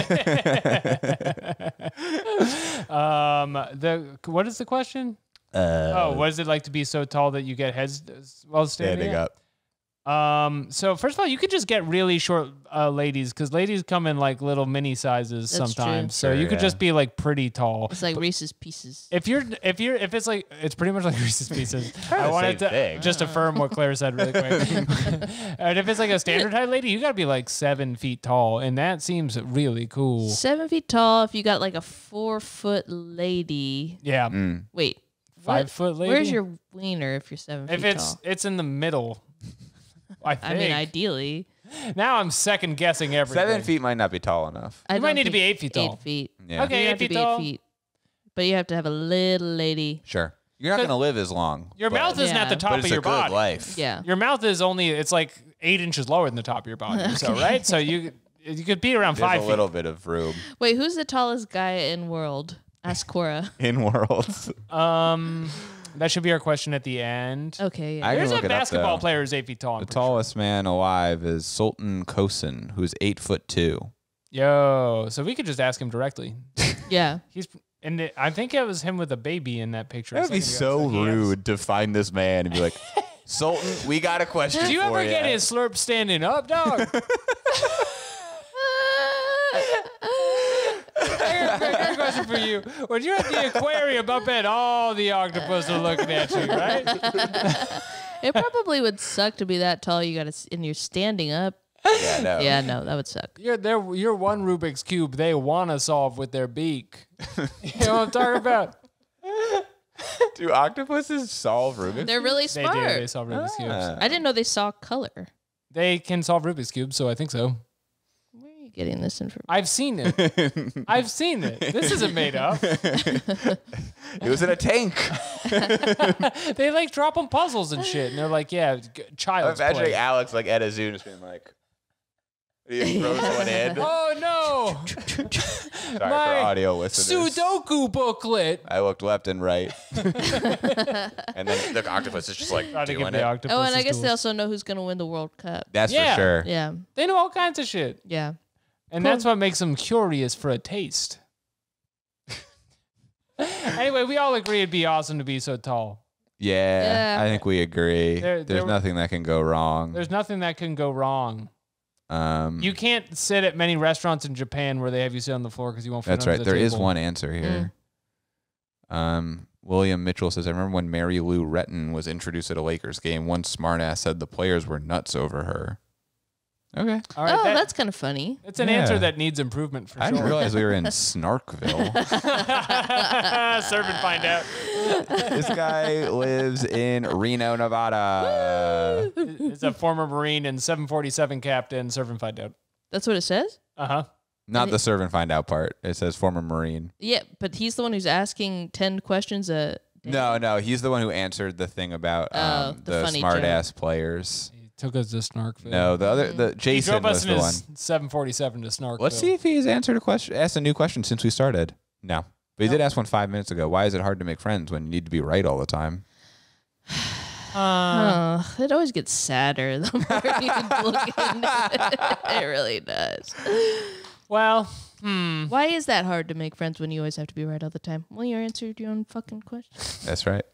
Um, the what is the question? Uh, oh, what is it like to be so tall that you get heads while standing standing up. Um, so first of all, you could just get really short uh, ladies because ladies come in like little mini sizes That's true. sometimes. So Sure, you could yeah. just be like pretty tall. It's like Reese's Pieces. If you're if you're if it's like it's pretty much like Reese's Pieces. I wanted to thing. just affirm what Clare said really quick. and if it's like a standard height lady, you got to be like seven feet tall, and that seems really cool. Seven feet tall. If you got like a four foot lady. Yeah, Mm. Wait. five what- foot lady. Where's your wiener if you're seven If feet it's tall? it's in the middle. I think. I mean, ideally. now I'm second guessing everything. Seven feet might not be tall enough. I You might don't need to be think- eight feet tall. Eight feet. Yeah. Okay. You eight have to feet be tall. eight feet. But you have to have a little lady. Sure. You're not But- going to live as long. Your but- mouth isn't at Yeah. the top but of it's your a good body. life. Yeah. Your mouth is only it's like eight inches lower than the top of your body. So right, so you you could be around There's five a feet. little bit of room Wait, who's the tallest guy in world? Ask Quora. in worlds. Um, that should be our question at the end. Okay. Yeah. I There's a it up, basketball though. player who's eight feet tall. I'm The pretty sure. tallest man alive is Sultan Kösen, who's eight foot two. Yo, so we could just ask him directly. yeah. He's and it, I think it was him with a baby in that picture. That'd be ago. so he rude to find this man and be like, Sultan, we got a question Do you for ever get his slurp standing up, dog? I got a good question for you. When you're at the aquarium up at all the octopus are looking at you, right? it probably would suck to be that tall. You got to, and you're standing up. Yeah, no. Yeah, no, that would suck. You're they're, you're one Rubik's cube they want to solve with their beak. you know what I'm talking about? Do octopuses solve Rubik's? They're really They smart. do. They solve Rubik's cubes. Ah. I didn't know they saw color. They can solve Rubik's cubes, so I think so. Where are you getting this information? I've seen it. I've seen it. This isn't made up. it was in a tank. they like drop them puzzles and shit, and they're like, "Yeah, g- I'm child's imagining play." Alex like at a zoo just being like, he throws one in. Oh no! Sorry my for audio listeners. Sudoku booklet. I looked left and right, and then the octopus is just like Try to give doing the it. octopus. Oh, and I guess they also know who's gonna win the World Cup. That's Yeah. for sure. Yeah, they know all kinds of shit, yeah. And that's what makes them curious for a taste. anyway, we all agree it'd be awesome to be so tall. Yeah, Yeah. I think we agree. There- There's there- nothing that can go wrong. There's nothing that can go wrong. Um, You can't sit at many restaurants in Japan where they have you sit on the floor because you won't fit that's under right. the There is table. one answer here. Um, William Mitchell says, I remember when Mary Lou Retton was introduced at a Lakers game. One smartass said the players were nuts over her. Okay. All right, oh, that- that's kind of funny. it's an Yeah. answer that needs improvement for sure. I didn't sure. realize we were in Snarkville. Serve and find out. this guy lives in Reno, Nevada. He's a former Marine and 747 captain. Serve and find out. That's what it says. Uh huh. Not the serve and find out part. It says former Marine. Yeah, but he's the one who's asking ten questions a. day. No, no, he's the one who answered the thing about Oh, um, the the, funny smart joke. ass players. He took us to Snarkville. No, the other, the Jason he Jason drove was us in the one. his 747 to Snarkville. Let's see if he's answered a question, asked a new question since we started. No, but he did ask one five minutes ago. Why is it hard to make friends when you need to be right all the time? Uh, Oh, it always gets sadder the more you look into it. It really does. well, hmm. Why is that hard to make friends when you always have to be right all the time? Well, you answered your own fucking question. That's right.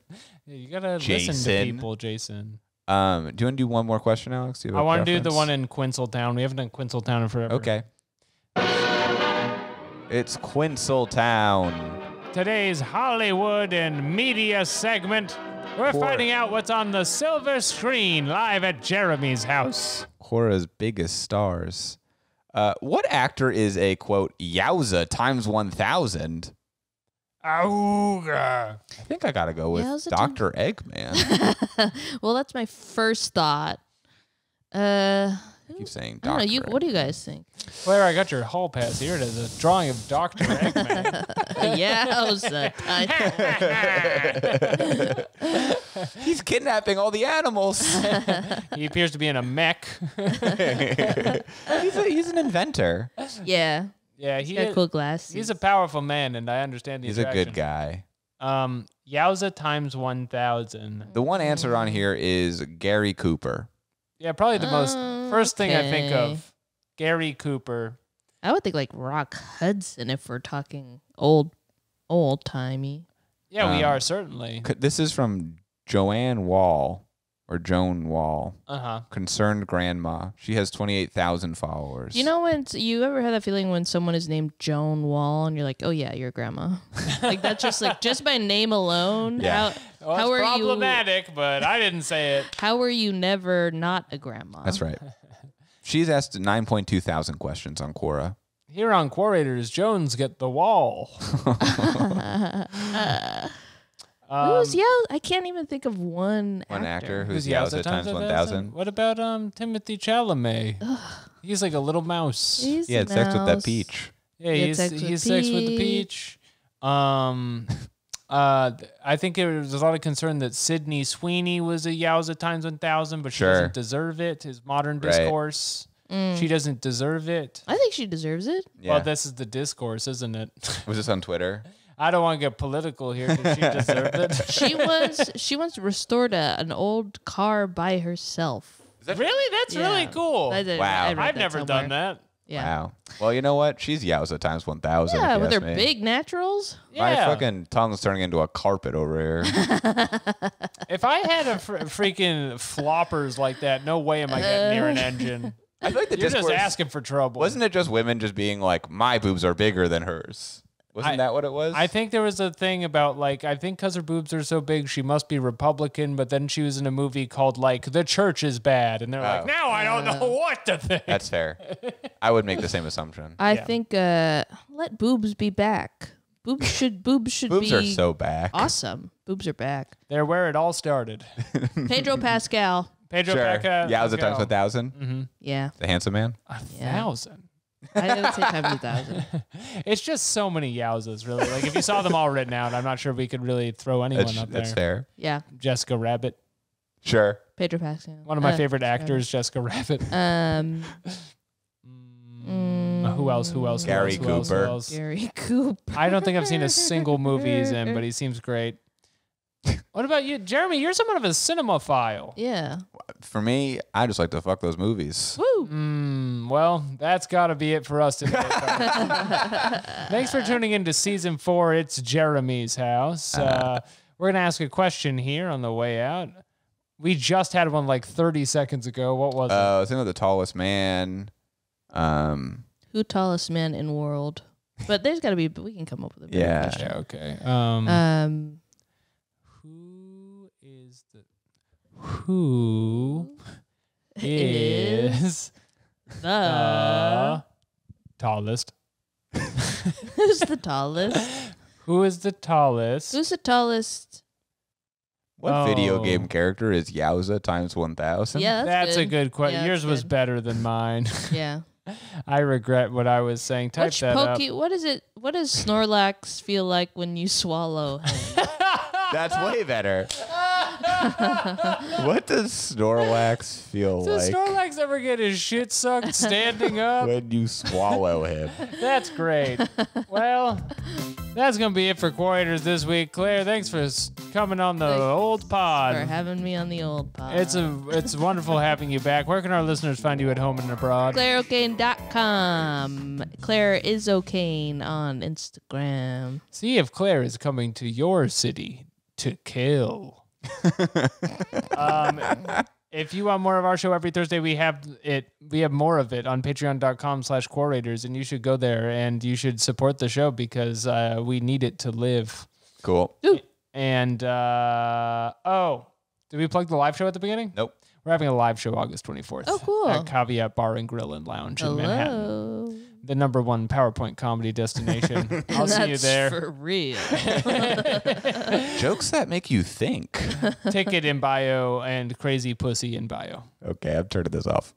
You gotta listen to Jason. people, Jason. Um, do you want to do one more question, Alex? Have want to do the one in Quinceltown. We haven't done Quinceltown in forever. Okay. It's Quinceltown. Today's Hollywood and media segment. We're Poor- finding out what's on the silver screen live at Jeremy's house. Quora's biggest stars. Uh, what actor is a quote Yowza times one thousand? Auga. I think I gotta go with Yowza Doctor Eggman. well, that's my first thought. Uh, I keep saying I don't know. Doctor. You, what do you guys think? Clare, I got your hall pass here. It is a drawing of Dr. Eggman. yeah, I was, uh, I- He's kidnapping all the animals. he appears to be in a mech. he's, a, he's an inventor. yeah. Yeah, He's he got is, cool glasses. he's a powerful man, and I understand the He's a good guy. Um, Yowza times 1,000. The one answer on here is Gary Cooper. Yeah, probably the most first thing I think of. Gary Cooper. I would think like Rock Hudson if we're talking old, old timey. Yeah, we Um, are certainly. This is from Joanne Wall or Joan Wall. Uh huh. Concerned grandma. She has 28,000 followers. You know when you ever had that feeling when someone is named Joan Wall and you're like, oh yeah, your grandma. like that's just like just by name alone. Yeah. How Well, how it's are you? problematic, but I didn't say it. How are you never not a grandma? That's right. She's asked 9.2 thousand questions on Quora. Here on Quorators, Jones get the wall. Um, Who's Yo? I can't even think of one. One actor who's who's Yowza times 1,000. What about um Timothée Chalamet? Ugh. He's like a little mouse. He's He had sex with that peach. Yeah, He had he's sex with he's sex with the Peach. peach. Um, uh, I think there was a lot of concern that Sydney Sweeney was a Yowza times one thousand, but she Sure. doesn't deserve it. His modern Right. discourse, she doesn't deserve it. I think she deserves it. Yeah. Well, this is the discourse, isn't it? Was this on Twitter? I don't want to get political here. Does she deserve it? She was. she once restored a, an old car by herself. That really? That's really cool. I did- Wow. I read I've that never somewhere. done that. Yeah. Wow. Well, you know what? She's Yowza times 1,000. Yeah, if you with her ask me. big naturals. My Yeah. fucking tongue's turning into a carpet over here. If I had a fr- freaking floppers like that, no way am I getting near an engine. I feel like the You're just discourse asking for trouble. wasn't it just women just being like, my boobs are bigger than hers? Wasn't I- that what it was? I think there was a thing about like I think because her boobs are so big, she must be Republican. But then she was in a movie called like The Church is Bad, and they're Oh. like, now I don't know what to think. That's fair. I would make the same assumption. I Yeah. think uh, let boobs be back. boobs should boobs should Boobs be are so back. awesome. Boobs are back. They're where it all started. Pedro Pascal. Pedro Sure. Pascal. Yowza times a thousand. Mm-hmm. Yeah, The handsome man. A Yeah. thousand. I didn't say times a thousand. It's just so many Yowzas, really. Like if you saw them all written out, I'm not sure we could really throw anyone That's, up that's there. fair. Yeah, Jessica Rabbit, Sure. Pedro Pascal. one of my Uh, favorite actors, Jessica Rabbit. Um, Mm, who else? Who else? Who Gary else? Who else? Who Cooper. else? Gary Cooper. I don't think I've seen a single movie he's in, but he seems great. What about you, Jeremy? You're somewhat of a cinemaphile. Yeah. For me, I just like to fuck those movies. Woo. Mm, well, that's got to be it for us today. Thanks for tuning in to season four. It's Jeremy's house. Uh, we're gonna ask a question here on the way out. We just had one like 30 seconds ago. What was Uh, I was thinking of the tallest man. Um, Who tallest man in world? But there's got to be. But we can come up with a better Yeah. question. Yeah, okay. Um, Um, who is the who is is the the tallest? who's the tallest? Who is the tallest? Who's the tallest? what video Oh. game character is Yowza times one thousand? Yeah, That's, that's, a good question. Yeah, Yours was good. better than mine. Yeah. I regret what I was saying. Type Which that up. Poke? What is it? What does Snorlax feel like when you swallow him? That's way better. what does Snorlax feel Does like Snorlax ever get his shit sucked standing up? when you swallow him? That's great. Well, that's gonna be it for Quorators this week. Clare, thanks for s- coming on the Thanks old for pod. having me on the old pod. It's a it's wonderful having you back. Where can our listeners find you at home and abroad? ClareO'Kane.com. Clare is O'Kane on Instagram. See if Clare is coming to your city to kill. Um, if you want more of our show every Thursday, we have it. We have more of it on patreon.com slash quorators, and you should go there and you should support the show because uh, we need it to live. Cool. And uh, oh, did we plug the live show at the beginning? Nope. We're having a live show August 24th. Oh, cool. At Caveat Bar and Grill and Lounge in Manhattan. The number one PowerPoint comedy destination. I'll see you there. for real. Jokes that make you think. Ticket in bio and crazy pussy in bio. Okay, I've turned this off.